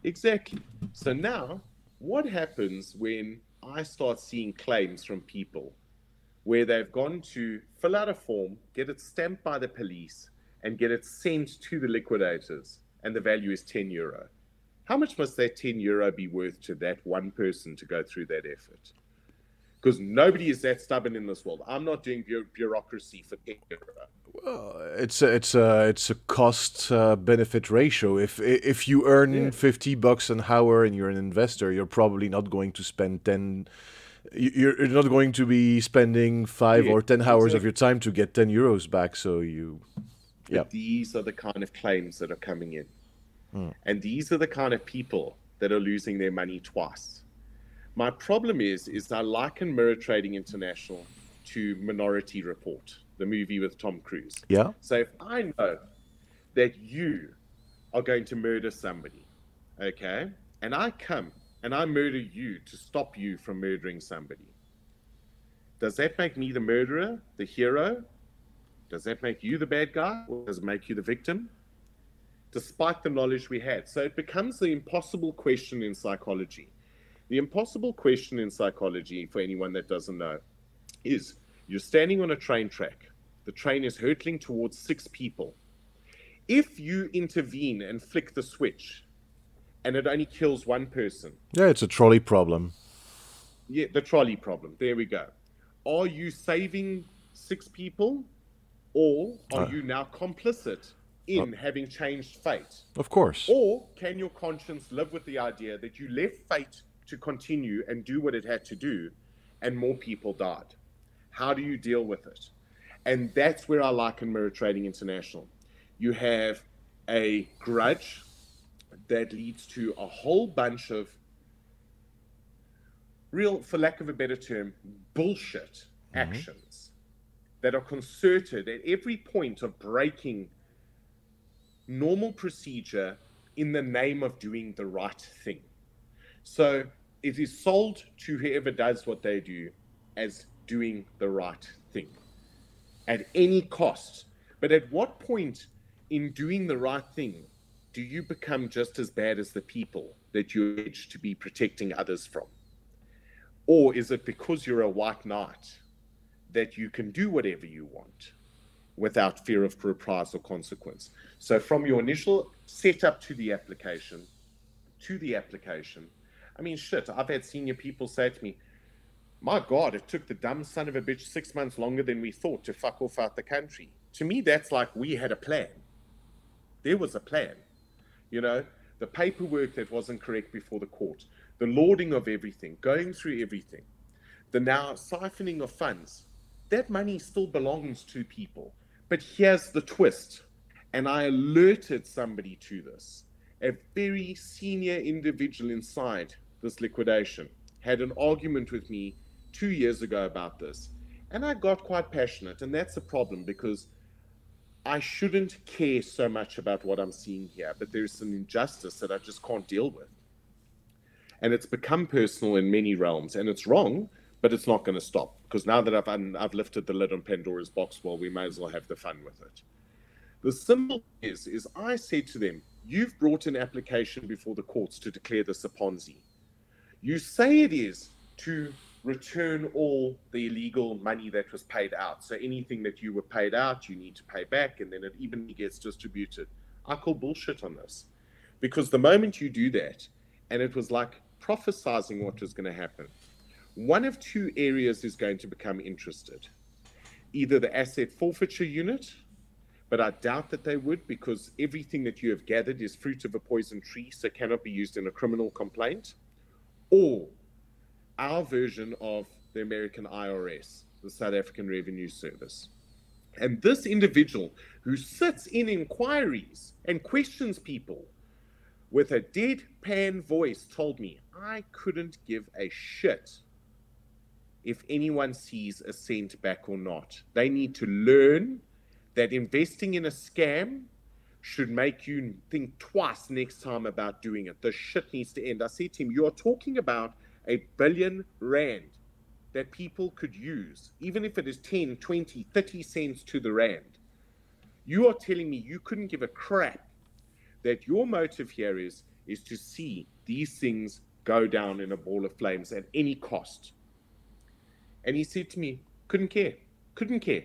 Exactly. So now, what happens when I start seeing claims from people where they've gone to fill out a form, get it stamped by the police, and get it sent to the liquidators? and the value is 10 euro. How much must that 10 euro be worth to that one person to go through that effort? Because nobody is that stubborn in this world. I'm not doing bureaucracy for 10 euro. Well, it's a, it's a it's a cost uh, benefit ratio. If if you earn yeah. fifty bucks an hour and you're an investor, you're probably not going to spend ten. You're not going to be spending five yeah, or ten hours exactly. of your time to get ten euros back. So you Yep. These are the kind of claims that are coming in. Mm. And these are the kind of people that are losing their money twice. My problem is, is I liken Mirror Trading International to Minority Report, the movie with Tom Cruise. Yeah. So if I know that you are going to murder somebody, okay, and I come and I murder you to stop you from murdering somebody, Does that make me the murderer, the hero? Does that make you the bad guy, or does it make you the victim? Despite the knowledge we had. So it becomes the impossible question in psychology. The impossible question in psychology, for anyone that doesn't know, is you're standing on a train track. The train is hurtling towards six people. If you intervene and flick the switch, and it only kills one person. Yeah, it's a trolley problem. Yeah, the trolley problem. There we go. Are you saving six people, or are uh, you now complicit in uh, having changed fate? Of course. Or can your conscience live with the idea that you left fate to continue and do what it had to do, and more people died? How do you deal with it? And that's where I liken Mirror Trading International. You have a grudge that leads to a whole bunch of real, for lack of a better term, bullshit mm-hmm. actions that are concerted at every point of breaking normal procedure in the name of doing the right thing. So it is sold to whoever does what they do as doing the right thing at any cost. But at what point in doing the right thing do you become just as bad as the people that you urge to be protecting others from? Or is it because you're a white knight that you can do whatever you want without fear of reprisal or consequence? So, from your initial setup to the application, to the application, I mean, shit, I've had senior people say to me, my God, it took the dumb son of a bitch six months longer than we thought to fuck off out the country. To me, that's like we had a plan. There was a plan. You know, the paperwork that wasn't correct before the court, the lauding of everything, going through everything, the now siphoning of funds. That money still belongs to people. But here's the twist. And I alerted somebody to this. A very senior individual inside this liquidation had an argument with me two years ago about this. And I got quite passionate. And that's a problem because I shouldn't care so much about what I'm seeing here, but there's an injustice that I just can't deal with. And it's become personal in many realms. And it's wrong, but it's not going to stop. Because now that I've, I've lifted the lid on Pandora's box, well, we may as well have the fun with it. The symbol is, is I said to them, you've brought an application before the courts to declare this a Ponzi. You say it is to return all the illegal money that was paid out. So anything that you were paid out, you need to pay back, and then it evenly gets distributed. I call bullshit on this. Because the moment you do that, and it was like prophesizing what was going to happen, one of two areas is going to become interested. Either the asset forfeiture unit, but I doubt that they would because everything that you have gathered is fruit of a poison tree, so cannot be used in a criminal complaint, or our version of the American IRS, the South African Revenue Service. And this individual who sits in inquiries and questions people with a deadpan voice told me I couldn't give a shit if anyone sees a cent back or not. They need to learn that investing in a scam should make you think twice next time about doing it. The shit needs to end. I said to him, You are talking about a billion rand that people could use, even if it is 10, 20, 30 cents to the rand. You are telling me you couldn't give a crap that your motive here is is to see these things go down in a ball of flames at any cost. And he said to me, couldn't care, couldn't care.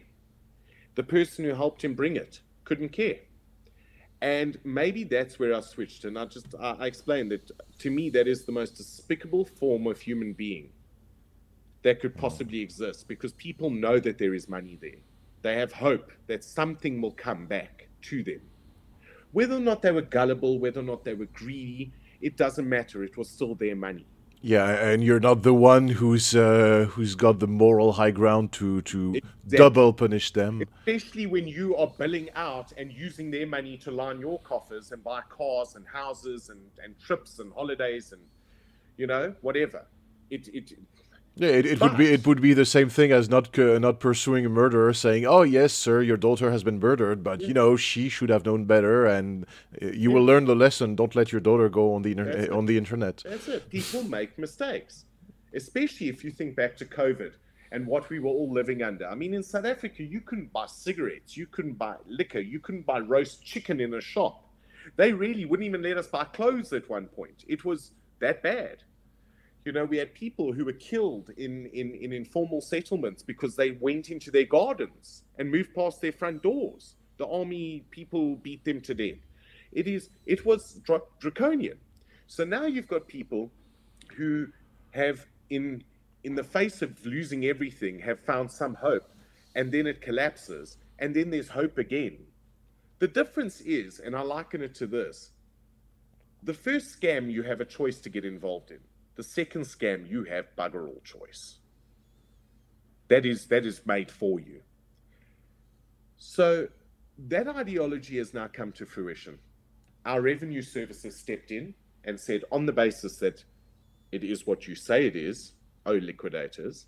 The person who helped him bring it couldn't care and maybe that's where I switched. And I just I, I explained that to me that is the most despicable form of human being that could possibly exist because people know that there is money there. They have hope that something will come back to them. Whether or not they were gullible, whether or not they were greedy, it doesn't matter. It was still their money. Yeah, and you're not the one who's uh, who's got the moral high ground to to exactly. double punish them. Especially when you are billing out and using their money to line your coffers and buy cars and houses and, and trips and holidays and you know whatever. It it yeah, it, it would be it would be the same thing as not uh, not pursuing a murderer, saying, "Oh yes, sir, your daughter has been murdered, but yeah. you know she should have known better, and uh, you yeah. will learn the lesson. Don't let your daughter go on the inter- on the internet." That's it. People make mistakes, especially if you think back to COVID and what we were all living under. I mean, in South Africa, you couldn't buy cigarettes, you couldn't buy liquor, you couldn't buy roast chicken in a shop. They really wouldn't even let us buy clothes at one point. It was that bad. You know, we had people who were killed in, in, in informal settlements because they went into their gardens and moved past their front doors. The army people beat them to death. It is it was dra- draconian. So now you've got people who have in in the face of losing everything have found some hope and then it collapses and then there's hope again. The difference is, and I liken it to this the first scam you have a choice to get involved in. The second scam you have bugger all choice. That is that is made for you. So that ideology has now come to fruition. Our revenue services stepped in and said, on the basis that it is what you say it is, oh liquidators,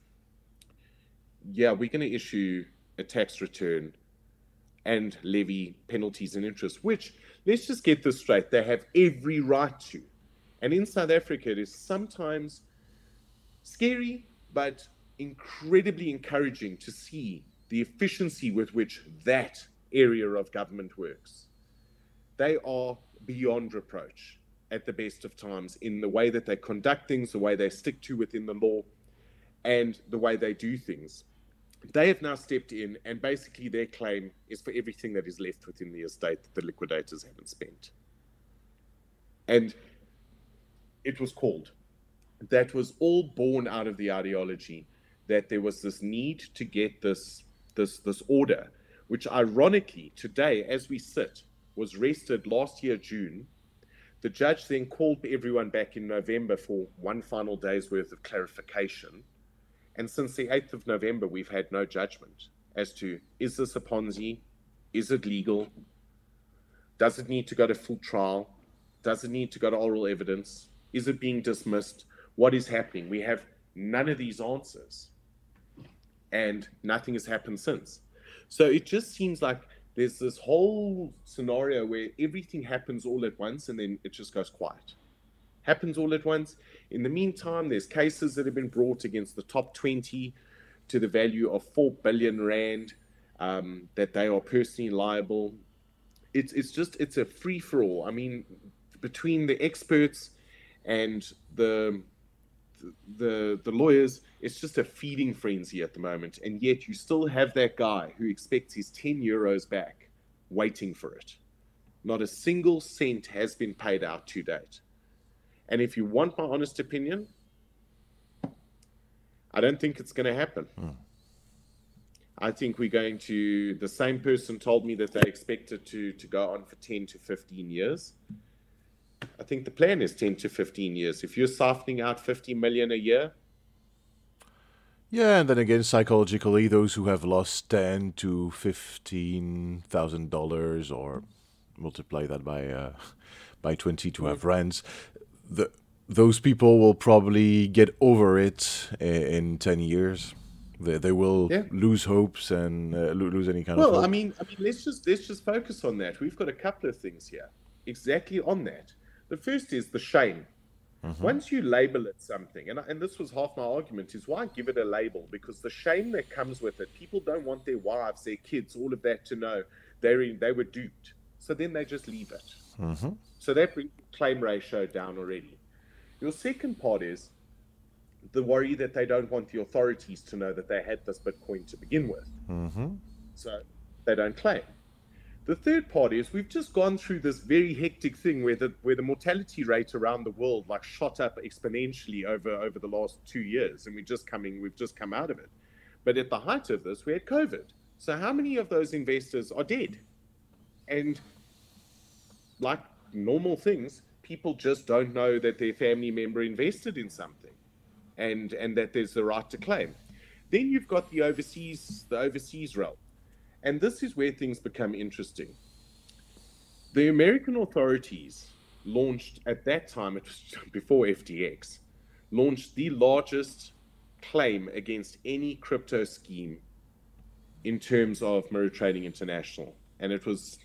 yeah, we're going to issue a tax return and levy penalties and interest, which, let's just get this straight, they have every right to. And in South Africa, it is sometimes scary, but incredibly encouraging to see the efficiency with which that area of government works. They are beyond reproach at the best of times in the way that they conduct things, the way they stick to within the law, and the way they do things. They have now stepped in, and basically their claim is for everything that is left within the estate that the liquidators haven't spent. And it was called. That was all born out of the ideology that there was this need to get this this this order, which ironically today, as we sit, was rested last year June. The judge then called everyone back in November for one final day's worth of clarification. And since the 8th of November, we've had no judgment as to is this a Ponzi? Is it legal? Does it need to go to full trial? Does it need to go to oral evidence? Is it being dismissed? What is happening? We have none of these answers. And nothing has happened since. So it just seems like there's this whole scenario where everything happens all at once and then it just goes quiet. Happens all at once. In the meantime, there's cases that have been brought against the top 20 to the value of 4 billion rand um, that they are personally liable. It's, it's just, it's a free for all. I mean, between the experts and the the the lawyers it's just a feeding frenzy at the moment. And yet you still have that guy who expects his 10 euros back waiting for it. Not a single cent has been paid out to date. And if you want my honest opinion i don't think it's going to happen. Hmm. i think we're going to the same person told me that they expected to to go on for 10 to 15 years I think the plan is 10 to 15 years. If you're softening out 50 million a year. Yeah, and then again, psychologically, those who have lost 10 to 15,000 dollars or multiply that by uh, by 20 to have rents, the, those people will probably get over it in 10 years. They, they will yeah. lose hopes and uh, lose any kind well, of. Well, I mean, I mean, let's just let's just focus on that. We've got a couple of things here, exactly on that. The first is the shame. Mm-hmm. Once you label it something, and, and this was half my argument, is why give it a label? Because the shame that comes with it, people don't want their wives, their kids, all of that to know they they were duped. So then they just leave it. Mm-hmm. So that brings claim ratio down already. Your second part is the worry that they don't want the authorities to know that they had this Bitcoin to begin with. Mm-hmm. So they don't claim. The third part is we've just gone through this very hectic thing where the where the mortality rate around the world like shot up exponentially over over the last two years, and we're just coming we've just come out of it. But at the height of this, we had COVID. So how many of those investors are dead? And like normal things, people just don't know that their family member invested in something, and and that there's the right to claim. Then you've got the overseas the overseas realm and this is where things become interesting. The American authorities launched at that time, it was before FTX, launched the largest claim against any crypto scheme in terms of Mirror Trading International. And it was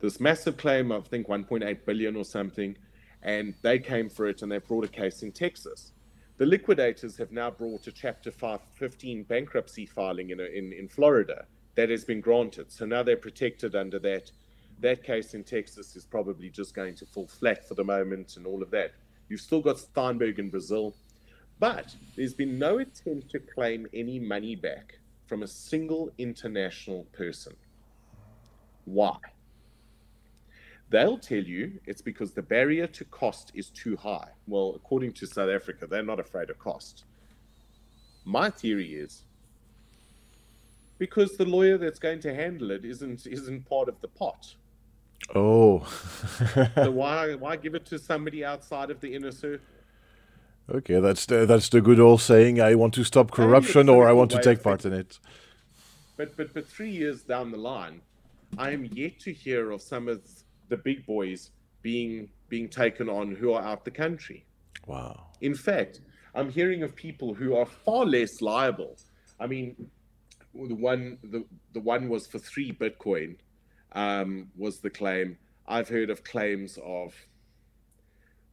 this massive claim of, I think, 1.8 billion or something. And they came for it and they brought a case in Texas. The liquidators have now brought a Chapter 15 bankruptcy filing in, in, in Florida that has been granted. So now they're protected under that. That case in Texas is probably just going to fall flat for the moment and all of that. You've still got Steynberg in Brazil, but there's been no attempt to claim any money back from a single international person. Why? They'll tell you it's because the barrier to cost is too high. Well, according to South Africa, they're not afraid of cost. My theory is because the lawyer that's going to handle it isn't isn't part of the pot. Oh. so why why give it to somebody outside of the inner circle? Okay, that's the, that's the good old saying. I want to stop corruption, or I want to take part in it. But but but three years down the line, I am yet to hear of some of the big boys being being taken on who are out the country. Wow. In fact, I'm hearing of people who are far less liable. I mean, the one the, the one was for three Bitcoin, um, was the claim. I've heard of claims of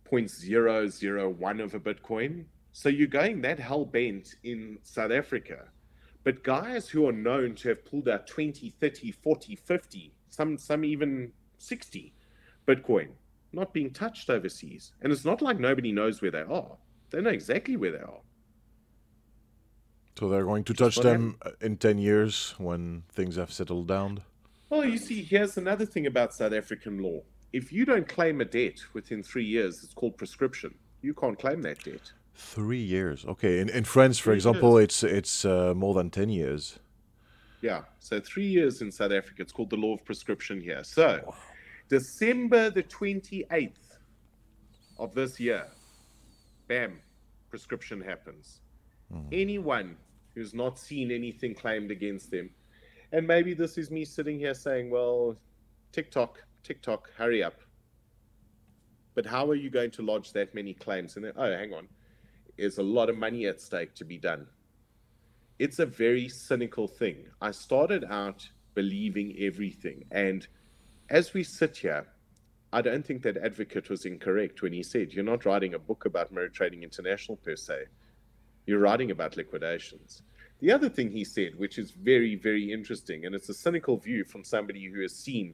0.001 of a Bitcoin. So you're going that hell bent in South Africa. But guys who are known to have pulled out 20, 30, 40, 50, some some even 60 Bitcoin not being touched overseas. And it's not like nobody knows where they are. They know exactly where they are. So they're going to touch them in 10 years when things have settled down? Well, you see, here's another thing about South African law. If you don't claim a debt within three years, it's called prescription. You can't claim that debt. Three years. Okay. In, in France, for three example, years. it's it's uh, more than 10 years. Yeah. So three years in South Africa. It's called the law of prescription here. So wow. December the 28th of this year, bam, prescription happens. Mm. Anyone who's not seen anything claimed against them, and maybe this is me sitting here saying, well, TikTok, TikTok, hurry up. But how are you going to lodge that many claims? And then, oh, hang on, there's a lot of money at stake to be done. It's a very cynical thing. I started out believing everything. And as we sit here, I don't think that advocate was incorrect when he said, You're not writing a book about Mirror Trading International per se. You're writing about liquidations. The other thing he said, which is very, very interesting, and it's a cynical view from somebody who has seen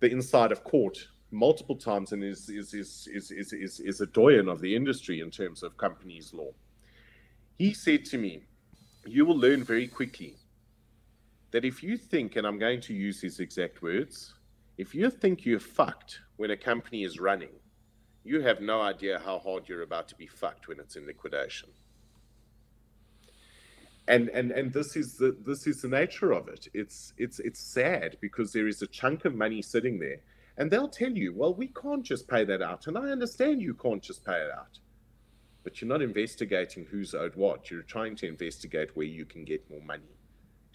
the inside of court multiple times and is is is is is is, is a doyen of the industry in terms of companies law. He said to me, "You will learn very quickly that if you think, and I'm going to use his exact words, if you think you're fucked when a company is running, you have no idea how hard you're about to be fucked when it's in liquidation." And and and this is the this is the nature of it. It's it's it's sad because there is a chunk of money sitting there and they'll tell you well we can't just pay that out. And i understand you can't just pay it out but you're not investigating who's owed what. You're trying to investigate where you can get more money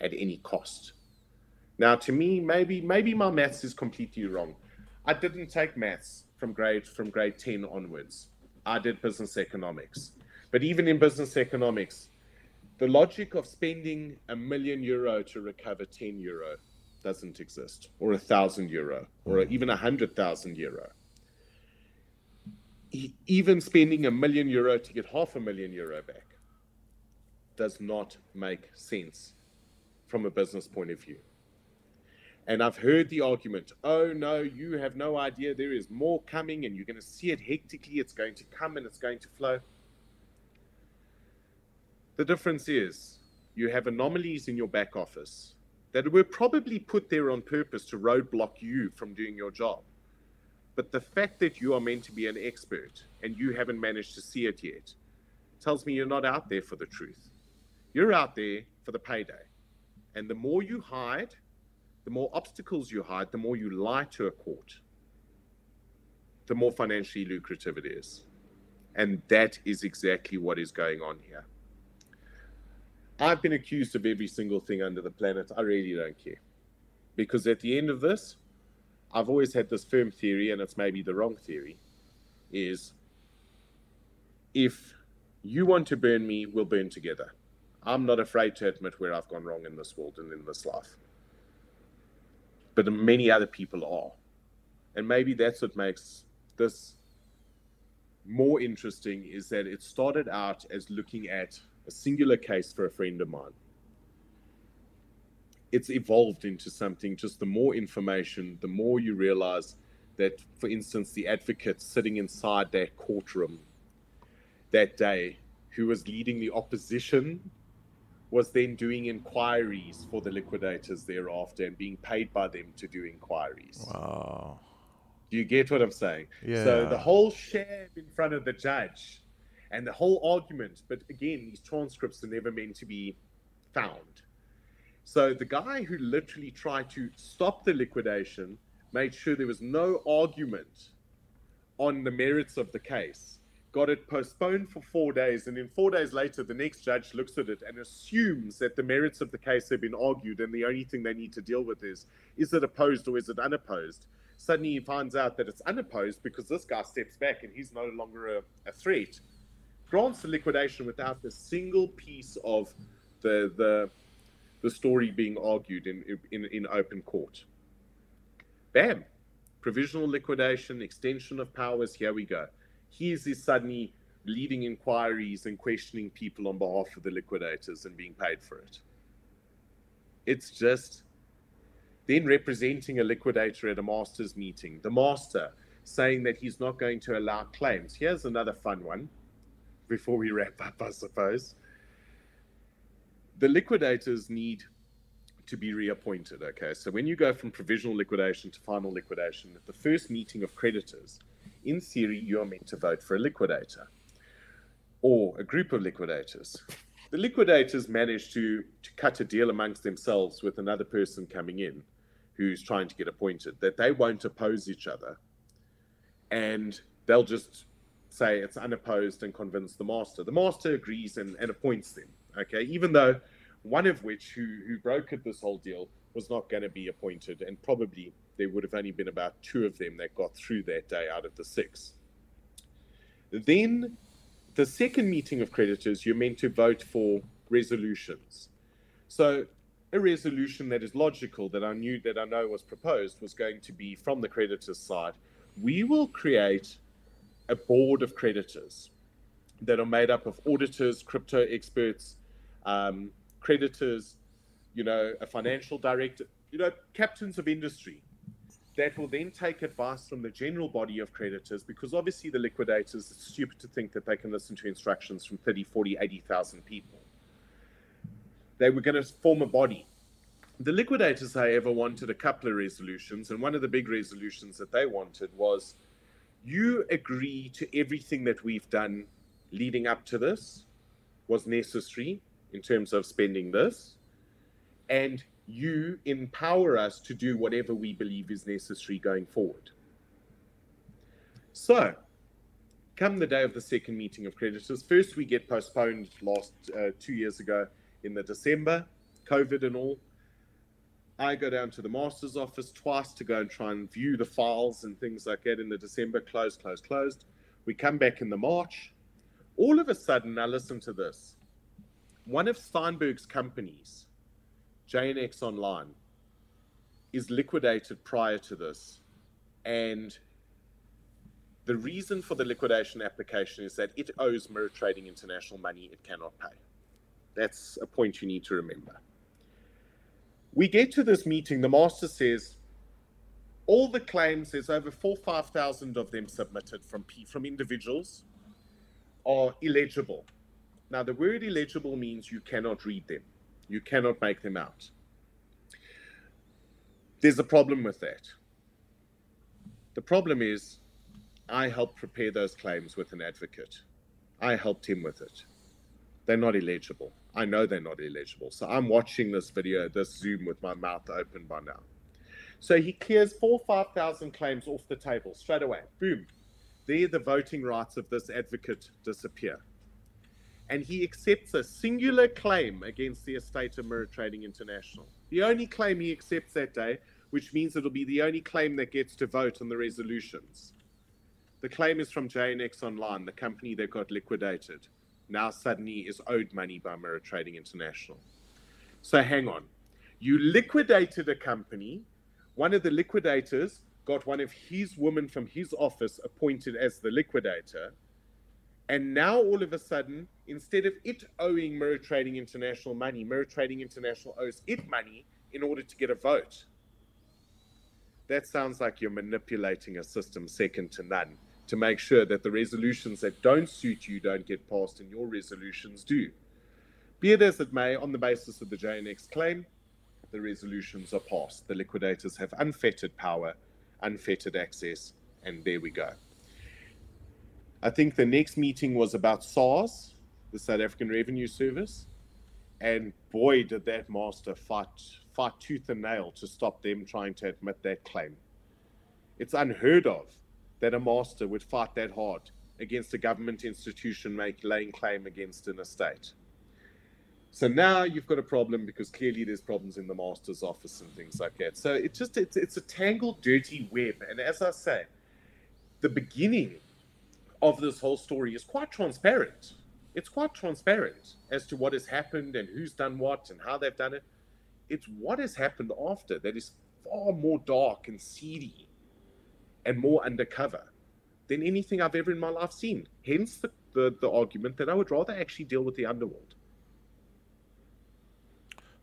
at any cost. Now to me maybe maybe my maths is completely wrong. I didn't take maths from grade from grade 10 onwards. I did business economics. But even in business economics the logic of spending a million euro to recover 10 euro doesn't exist, or a thousand euro, or even a hundred thousand euro. Even spending a million euro to get half a million euro back does not make sense from a business point of view. And I've heard the argument oh, no, you have no idea. There is more coming, and you're going to see it hectically. It's going to come and it's going to flow. The difference is you have anomalies in your back office that were probably put there on purpose to roadblock you from doing your job. But the fact that you are meant to be an expert and you haven't managed to see it yet tells me you're not out there for the truth. You're out there for the payday. And the more you hide, the more obstacles you hide, the more you lie to a court, the more financially lucrative it is. And that is exactly what is going on here. I've been accused of every single thing under the planet. I really don't care. Because at the end of this, I've always had this firm theory, and it's maybe the wrong theory, is if you want to burn me, we'll burn together. I'm not afraid to admit where I've gone wrong in this world and in this life. But many other people are. And maybe that's what makes this more interesting is that it started out as looking at a singular case for a friend of mine. It's evolved into something just the more information, the more you realize that, for instance, the advocate sitting inside that courtroom that day who was leading the opposition was then doing inquiries for the liquidators thereafter and being paid by them to do inquiries. Wow. Do you get what I'm saying? Yeah. So the whole sham in front of the judge and the whole argument, but again, these transcripts are never meant to be found. So the guy who literally tried to stop the liquidation made sure there was no argument on the merits of the case got it postponed for four days, and then four days later, the next judge looks at it and assumes that the merits of the case have been argued, and the only thing they need to deal with is is it opposed or is it unopposed? Suddenly, he finds out that it's unopposed because this guy steps back and he's no longer a, a threat. Grants the liquidation without a single piece of the the the story being argued in in, in open court. Bam, provisional liquidation, extension of powers. Here we go he is suddenly leading inquiries and questioning people on behalf of the liquidators and being paid for it. It's just then representing a liquidator at a master's meeting, the master saying that he's not going to allow claims. Here's another fun one before we wrap up, I suppose. The liquidators need to be reappointed. Okay, so when you go from provisional liquidation to final liquidation, at the first meeting of creditors, in theory, you are meant to vote for a liquidator or a group of liquidators. The liquidators manage to, to cut a deal amongst themselves with another person coming in who's trying to get appointed, that they won't oppose each other. And they'll just say it's unopposed and convince the master. The master agrees and, and appoints them. Okay, even though one of which who who brokered this whole deal was not going to be appointed and probably there would have only been about two of them that got through that day out of the six. Then, the second meeting of creditors, you're meant to vote for resolutions. So, a resolution that is logical that I knew that I know was proposed was going to be from the creditors' side. We will create a board of creditors that are made up of auditors, crypto experts, um, creditors, you know, a financial director, you know, captains of industry that will then take advice from the general body of creditors because obviously the liquidators are stupid to think that they can listen to instructions from 30, 40, 80,000 people. They were going to form a body. The liquidators, however, wanted a couple of resolutions, and one of the big resolutions that they wanted was you agree to everything that we've done leading up to this was necessary in terms of spending this, and you empower us to do whatever we believe is necessary going forward. So, come the day of the second meeting of creditors, first we get postponed last uh, two years ago in the December, COVID and all. I go down to the master's office twice to go and try and view the files and things like that in the December, closed, closed, closed. We come back in the March. All of a sudden, now listen to this. One of Steynberg's companies JNX Online is liquidated prior to this. And the reason for the liquidation application is that it owes Mirror Trading International money it cannot pay. That's a point you need to remember. We get to this meeting, the master says, all the claims, there's over four, 5,000 of them submitted from, P, from individuals, are illegible. Now, the word illegible means you cannot read them. You cannot make them out. There's a problem with that. The problem is, I helped prepare those claims with an advocate. I helped him with it. They're not illegible. I know they're not illegible. So I'm watching this video, this Zoom with my mouth open by now. So he clears four, 5,000 claims off the table straight away. Boom. There, the voting rights of this advocate disappear and he accepts a singular claim against the estate of Mirror Trading International. The only claim he accepts that day, which means it'll be the only claim that gets to vote on the resolutions. The claim is from JNX Online, the company that got liquidated, now suddenly is owed money by Mirror Trading International. So hang on. You liquidated a company, one of the liquidators got one of his women from his office appointed as the liquidator And now all of a sudden, instead of it owing Mirror Trading International money, Mirror Trading International owes it money in order to get a vote. That sounds like you're manipulating a system second to none to make sure that the resolutions that don't suit you don't get passed and your resolutions do. Be it as it may, on the basis of the JNX claim, the resolutions are passed. The liquidators have unfettered power, unfettered access, and there we go. I think the next meeting was about SARS, the South African Revenue Service, and boy, did that master fight, fight tooth and nail to stop them trying to admit that claim. It's unheard of that a master would fight that hard against a government institution make, laying claim against an estate. So now you've got a problem because clearly there's problems in the master's office and things like that. So it's just it's it's a tangled, dirty web. And as I say, the beginning of this whole story is quite transparent. It's quite transparent as to what has happened and who's done what and how they've done it. It's what has happened after that is far more dark and seedy and more undercover than anything I've ever in my life seen. Hence the, the, the argument that I would rather actually deal with the underworld.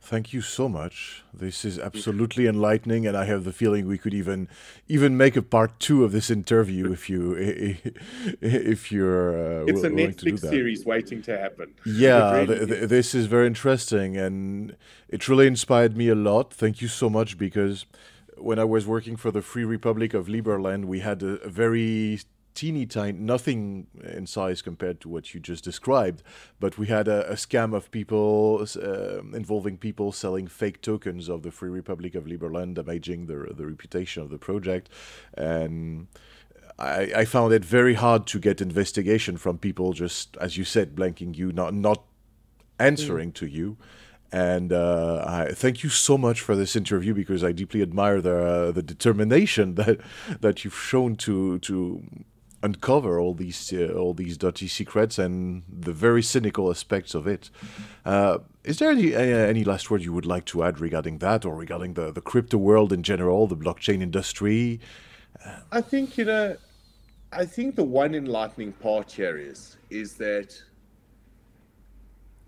Thank you so much. This is absolutely enlightening, and I have the feeling we could even even make a part two of this interview if you if you're. Uh, it's a Netflix series waiting to happen. Yeah, th th this is very interesting, and it really inspired me a lot. Thank you so much because when I was working for the Free Republic of Liberland, we had a, a very teeny tiny, nothing in size compared to what you just described, but we had a, a scam of people uh, involving people selling fake tokens of the Free Republic of Liberland, damaging the, the reputation of the project. And I, I found it very hard to get investigation from people just, as you said, blanking you, not, not answering mm. to you. And uh, I thank you so much for this interview because I deeply admire the uh, the determination that that you've shown to to uncover all these uh, all these dirty secrets and the very cynical aspects of it. Uh, is there any, any last word you would like to add regarding that, or regarding the the crypto world in general, the blockchain industry? I think you know, I think the one enlightening part here is is that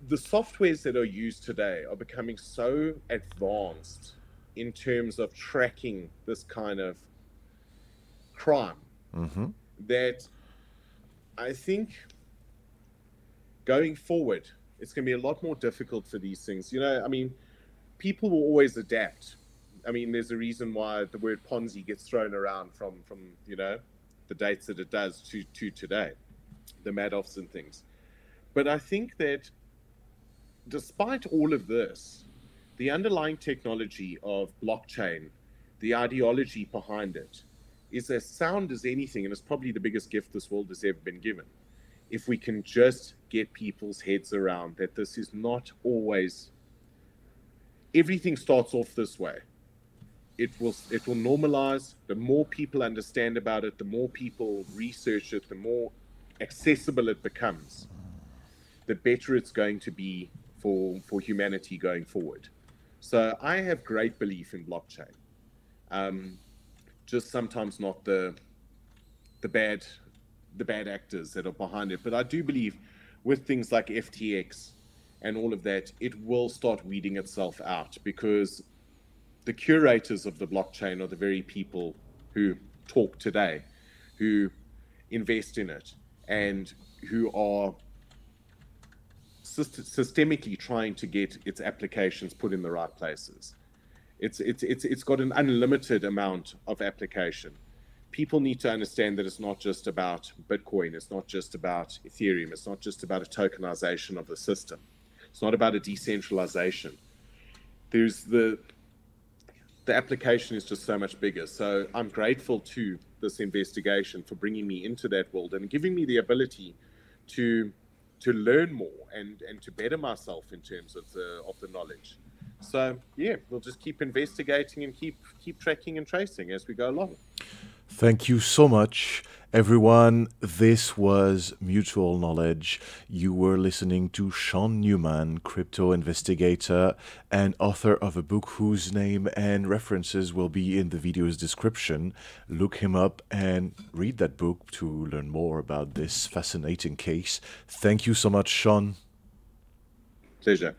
the softwares that are used today are becoming so advanced in terms of tracking this kind of crime. Mm-hmm that I think going forward, it's going to be a lot more difficult for these things. You know, I mean, people will always adapt. I mean, there's a reason why the word Ponzi gets thrown around from, from you know, the dates that it does to, to today, the Madoffs and things. But I think that despite all of this, the underlying technology of blockchain, the ideology behind it, is as sound as anything, and it's probably the biggest gift this world has ever been given. If we can just get people's heads around that this is not always everything starts off this way. It will it will normalize. The more people understand about it, the more people research it, the more accessible it becomes, the better it's going to be for for humanity going forward. So I have great belief in blockchain. Um, just sometimes not the the bad the bad actors that are behind it. But I do believe with things like FTX and all of that, it will start weeding itself out because the curators of the blockchain are the very people who talk today, who invest in it, and who are systemically trying to get its applications put in the right places. It's, it's, it's, it's got an unlimited amount of application. People need to understand that it's not just about Bitcoin, it's not just about Ethereum, it's not just about a tokenization of the system, it's not about a decentralization. There's the the application is just so much bigger. So I'm grateful to this investigation for bringing me into that world and giving me the ability to to learn more and and to better myself in terms of the of the knowledge. So yeah, we'll just keep investigating and keep keep tracking and tracing as we go along. Thank you so much. Everyone, this was Mutual Knowledge. You were listening to Sean Newman, crypto investigator and author of a book whose name and references will be in the video's description. Look him up and read that book to learn more about this fascinating case. Thank you so much, Sean. Pleasure.